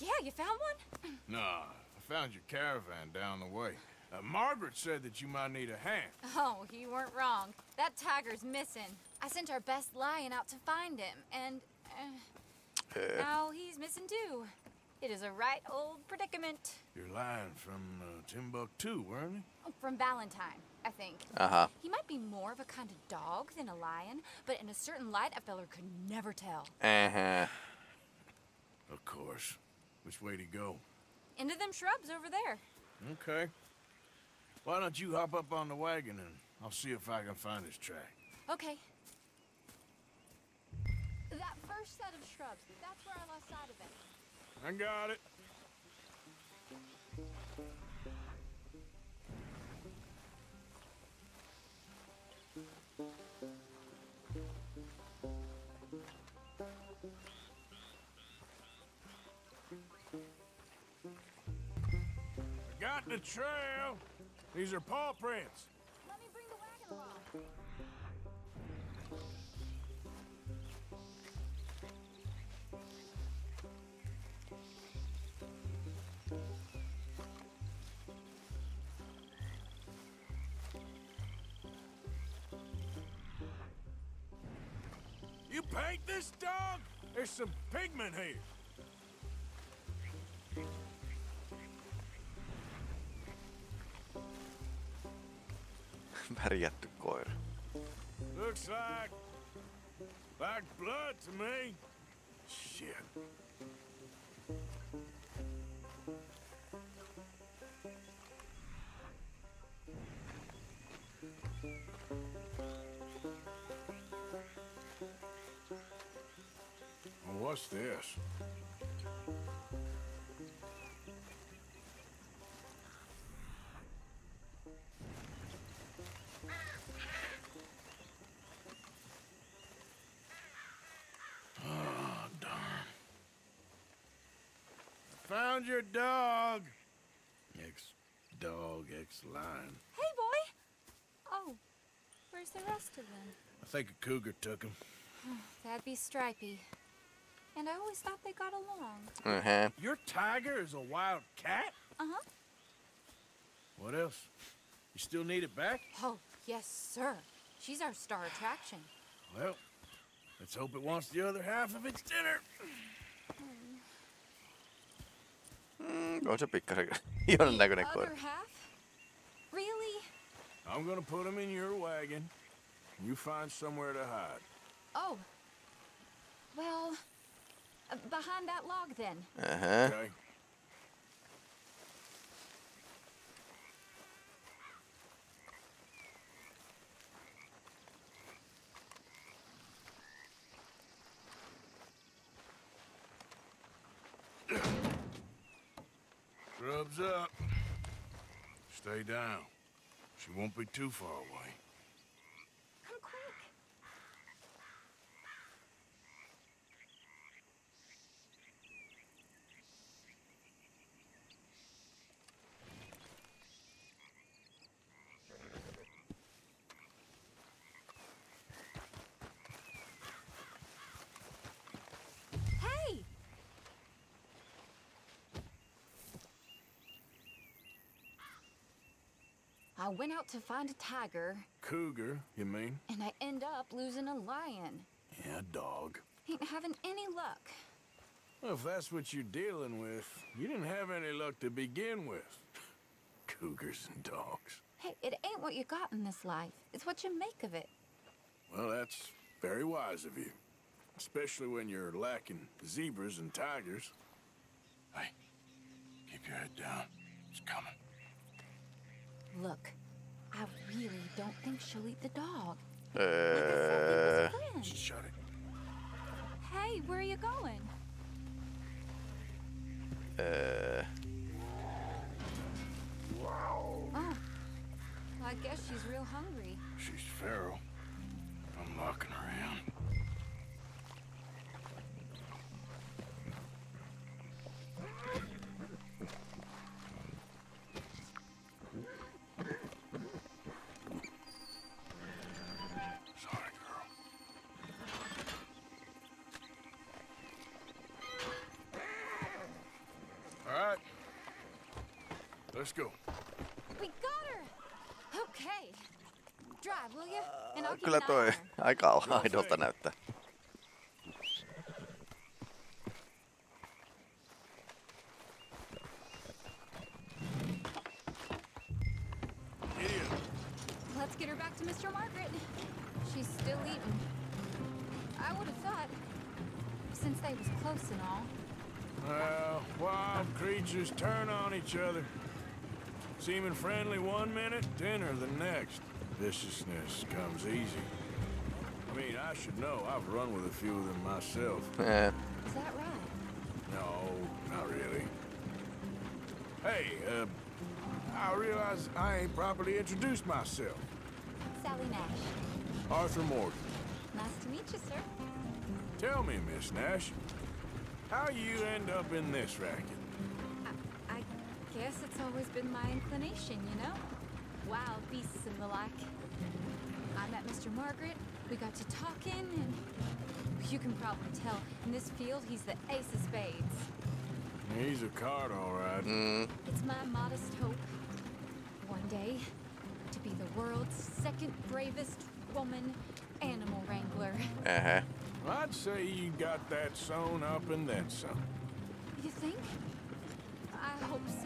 Yeah, you found one? Nah, I found your caravan down the way. Uh, Margaret said that you might need a hand. Oh, you weren't wrong. That tiger's missing. I sent our best lion out to find him, and uh, Eh. now he's missing too. It is a right old predicament. Your lion from uh, Timbuktu, weren't he? Oh, From Valentine, I think. Uh-huh. He might be more of a kind of dog than a lion, but in a certain light, a feller could never tell. Uh-huh. Of course. Which way to go? Into them shrubs over there. Okay. Why don't you hop up on the wagon and I'll see if I can find his track. Okay. That first set of shrubs, that's where I lost sight of him. I got it. I got the trail. These are paw prints. Let me bring the wagon along. You paint this dog? There's some pigment here. Koira. Looks like like blood to me. Shit. What's this? Your dog. Ex dog, ex lion. Hey, boy! Oh, where's the rest of them? I think a cougar took him. That'd be Stripey. And I always thought they got along. Uh-huh. Your tiger is a wild cat? Uh-huh. What else? You still need it back? Oh, yes, sir. She's our star attraction. Well, let's hope it wants the other half of its dinner. On se pikkasen ihon näköinen koira. Other half? Really? I'm gonna put him in your wagon. You find somewhere to hide. Oh. Well, uh, behind that log then. Uh-huh. Okay. Up. Stay down. She won't be too far away. Come quick. Hey! I went out to find a tiger, Cougar, you mean? and I end up losing a lion. Yeah, dog. Ain't having any luck. Well, if that's what you're dealing with, you didn't have any luck to begin with. Cougars and dogs. Hey, it ain't what you got in this life. It's what you make of it. Well, that's very wise of you. Especially when you're lacking zebras and tigers. Hey, keep your head down. It's coming. Look, I really don't think she'll eat the dog. Uh, Shut it. Hey, where are you going? uh, Oh, well, I guess she's real hungry. She's feral. I'm locking her in. Let's go. We got her! Okay. Drive, will you? And I'll keep kyllä an eye toi on her. aika aidolta näyttää. Friendly one minute, dinner the next. Viciousness comes easy. I mean, I should know. I've run with a few of them myself. Eh, Is that right? No, not really. Hey, uh, I realize I ain't properly introduced myself. Sally Nash. Arthur Morgan. Nice to meet you, sir. Tell me, Miss Nash, how you end up in this racket? I guess it's always been my inclination, you know? Wild beasts and the like. I met Mr. Margaret, we got to talking, and you can probably tell, in this field, he's the ace of spades. He's a card, all right. Mm. It's my modest hope, one day, to be the world's second bravest woman animal wrangler. Uh-huh. I'd say you got that sewn up and then some. You think?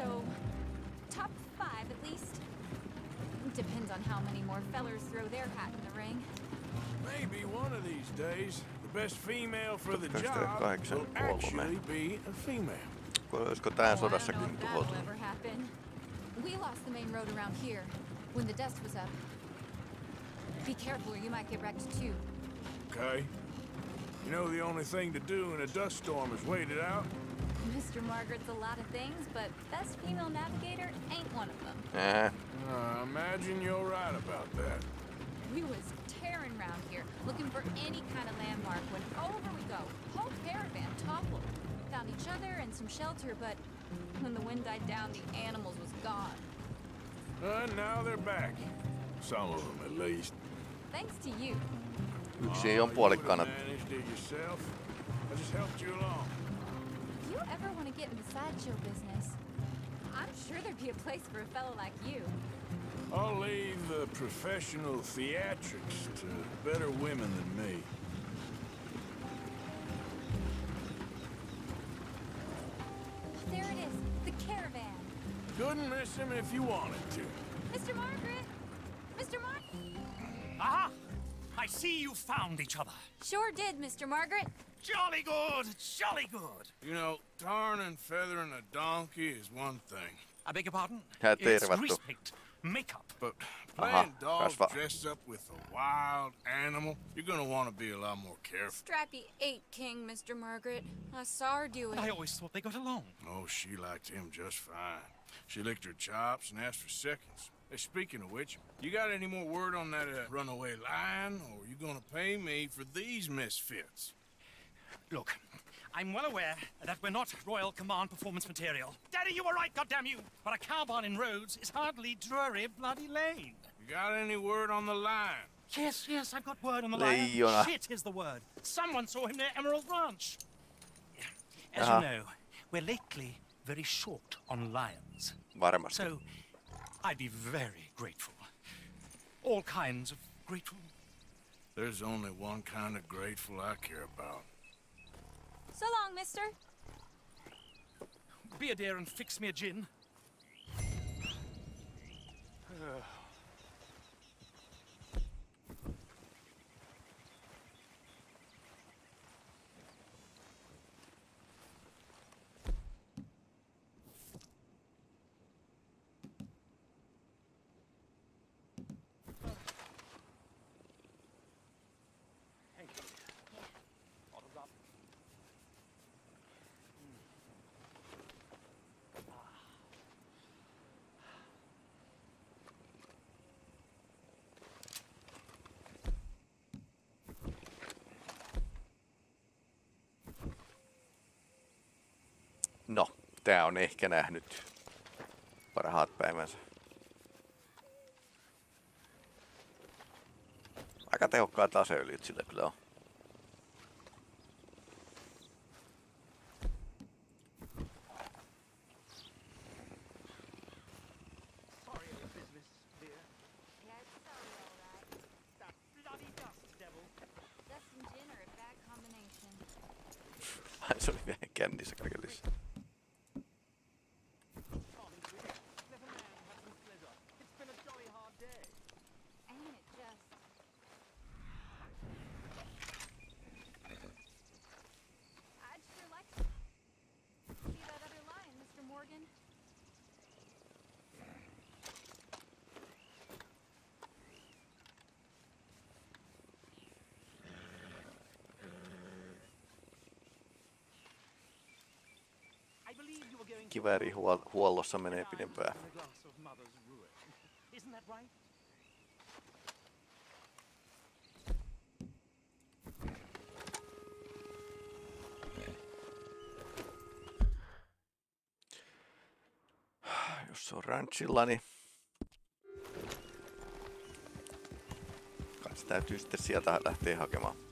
I hope so. Top five, at least. Depends on how many more fellers throw their hat in the ring. Maybe one of these days, the best female for the Kaksi job will actually be a female. Olisiko tähän Oh, I don't know sodassakin if that'll tuhoutunut? ever happen. We lost the main road around here when the dust was up. Be careful or you might get wrecked too. Okay? You know the only thing to do in a dust storm is wait it out? Mr. Margaret's a lot of things, but best female navigator ain't one of them. Uh, imagine you're right about that. We was tearing around here, looking for any kind of landmark when over we go. Whole caravan toppled. Found each other and some shelter, but When the wind died down, the animals was gone. And now they're back. Some of them, at least. Thanks to you. Yksi on puolikkaana. Managed it yourself. I just helped you along. If you ever want to get in the sideshow business, I'm sure there'd be a place for a fellow like you. I'll leave the professional theatrics to better women than me. Oh, there it is, the caravan. Couldn't miss him if you wanted to. Mr. Margaret! Mr. Mar- Aha! I see you found each other. Sure did, Mr. Margaret. Jolly good, jolly good. You know, tarring and feathering a donkey is one thing. I beg your pardon? Hää It's tervattu. grease paint, makeup. But Aha, playing dog dressed up with a wild animal, you're gonna want to be a lot more careful. Stripey ate King, Mr. Margaret. I saw her do it. I always thought they got along. Oh, she liked him just fine. She licked her chops and asked for seconds. Hey, speaking of which, you got any more word on that uh, runaway lion, or are you gonna pay me for these misfits? Look, I'm well aware that we're not Royal Command performance material. Daddy, you were right, goddamn you! But a cow barn in Rhodes is hardly Drury Bloody Lane. You got any word on the lion? Yes, yes, I've got word on the Leijona. lion. Shit is the word. Someone saw him near Emerald Ranch. As Aha. you uh-huh. know, we're lately very short on lions. Varmasti. So, I'd be very grateful. All kinds of grateful. There's only one kind of grateful I care about. So long, mister. Be a dear and fix me a gin. Oh, No, tää on ehkä nähnyt parhaat päivänsä. Aika tehokkaat aseöljyt sillä kyllä on. Kivääri huol- huollossa menee pidempään. in a glass of mother's ruin. Isn't that right? Jos se on ranchilla, niin... Kai se täytyy sitten sieltä lähteä hakemaan.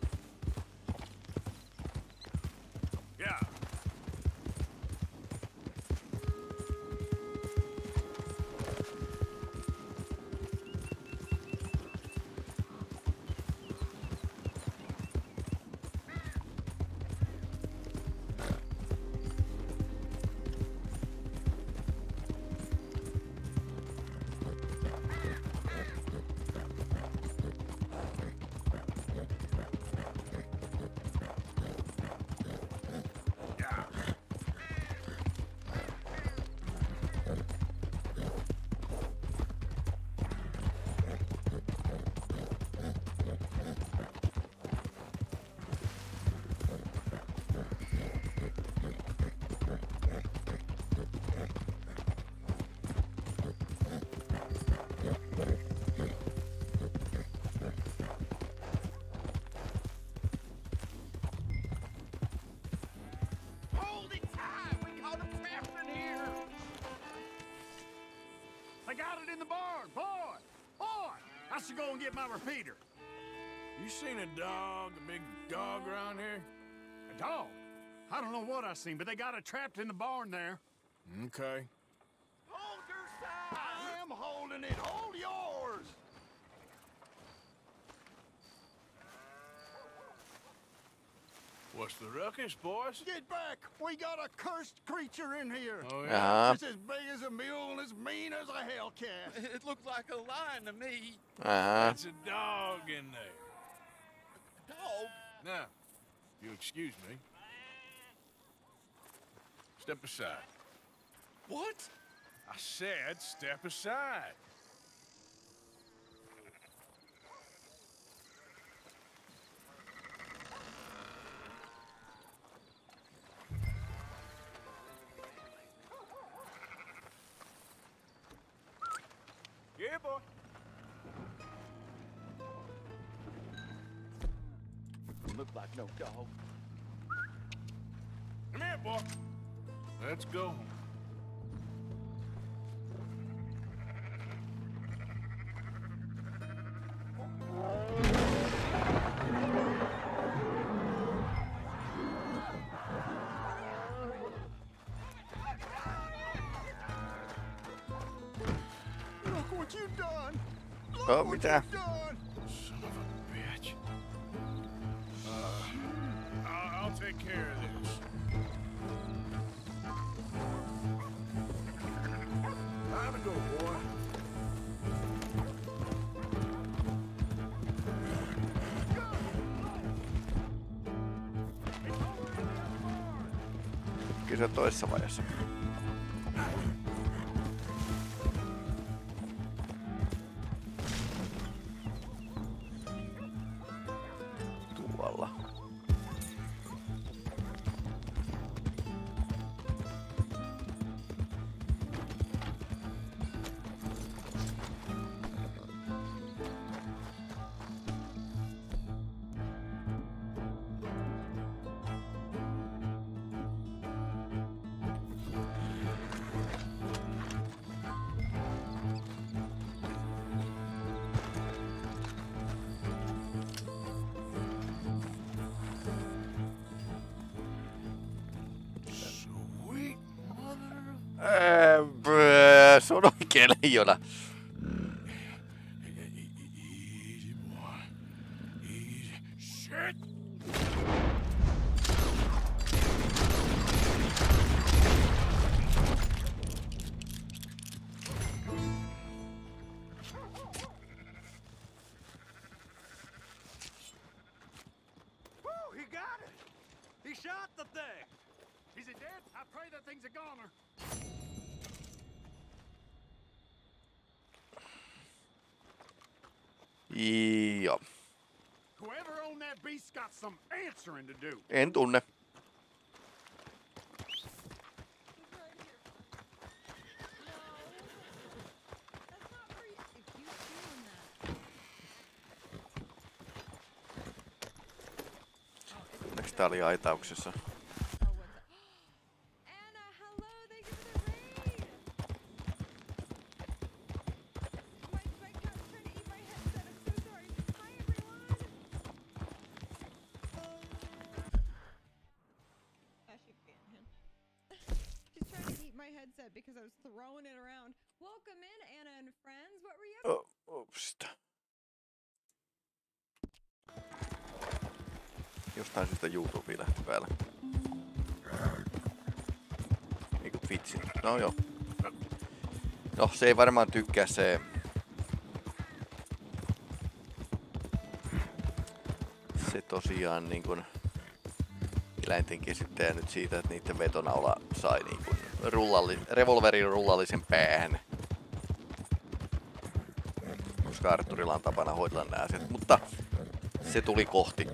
Don't know what I seen, but they got it trapped in the barn there. Okay. Hold your side! I am holding it. Hold yours! What's the ruckus, boys? Get back! We got a cursed creature in here. Oh, yeah? Uh-huh. It's as big as a mule and as mean as a hellcat. It looked like a lion to me. Uh-huh. It's a dog in there. Dog? Now, you excuse me. Step aside. What? I said step aside. Let's go. Look what you've done! Look Oh, what mitä? you brö, se on oikein En tunne. Onneksi tää oli aitauksessa. No joo. No, se ei varmaan tykkää se... Se tosiaan niin kun eläinten nyt siitä, että niiden vetonaula sai niin kun rullalli, revolverin rullallisen päähän. Koska Arturilla on tapana hoidella nämä asiat, mutta se tuli kohti.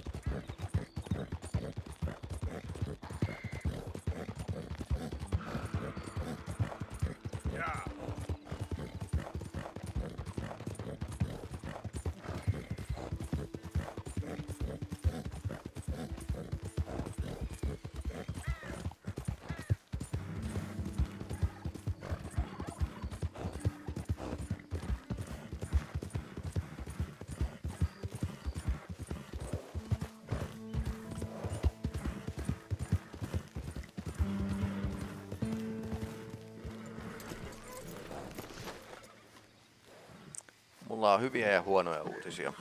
Mulla on hyviä ja huonoja uutisia.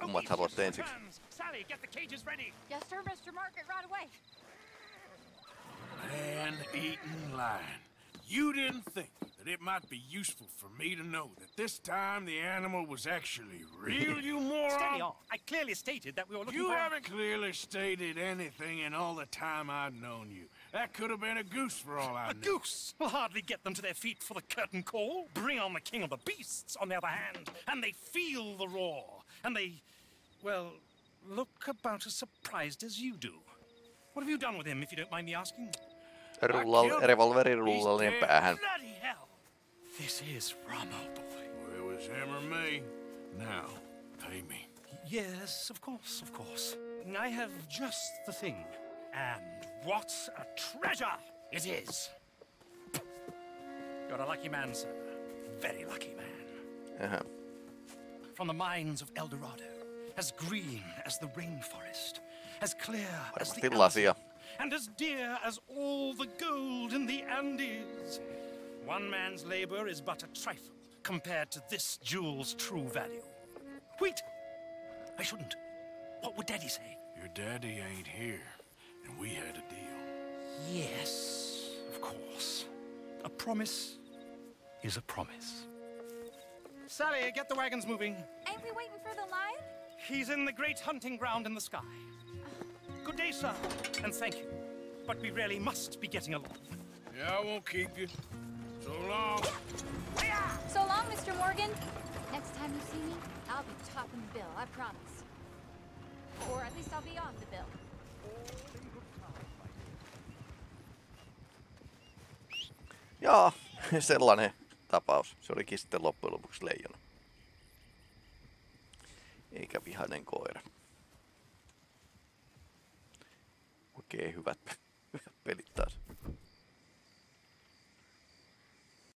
Kummat haluatte ensiksi? Sally, get the cages ready. Yes, sir, Mr. Margaret, right away. Man-eating lion. You didn't think that it might be useful for me to know that this time the animal was actually real, you moron? Steady on. I clearly stated that we were looking You for... haven't clearly stated anything in all the time I've known you. That could have been a goose for all I A knew. goose will hardly get them to their feet for the curtain call. Bring on the king of the beasts, on the other hand, and they feel the roar. And they, well, look about as surprised as you do. What have you done with him, if you don't mind me asking? Rulla, revolverin rullallinen päähän. Bloody hell! This is Romo, boy. Well, it was him or me. Now, pay me. Yes, of course, of course. I have just the thing. And what a treasure it is! You're a lucky man, sir. Very lucky man. Aha. From the mines of El Dorado, as green as the rainforest, as clear as the Varmasti lasia. Amazon, and as dear as all the gold in the Andes. One man's labor is but a trifle compared to this jewel's true value. Wait! I shouldn't. What would Daddy say? Your daddy ain't here, and we had a deal. Yes, of course. A promise is a promise. Sally, get the wagons moving. Ain't we waiting for the lion? He's in the great hunting ground in the sky. Good day, sir, and thank you. But we really must be getting along. Yeah, I won't keep you. So long. So long, Mr. Morgan. Next time you see me, I'll be topping the bill, I promise. Or at least I'll be on the bill. Jaa, sellainen tapaus. Se olikin sitten loppujen lopuksi leijona. Eikä vihainen koira. Oikein hyvät, hyvät pelit taas.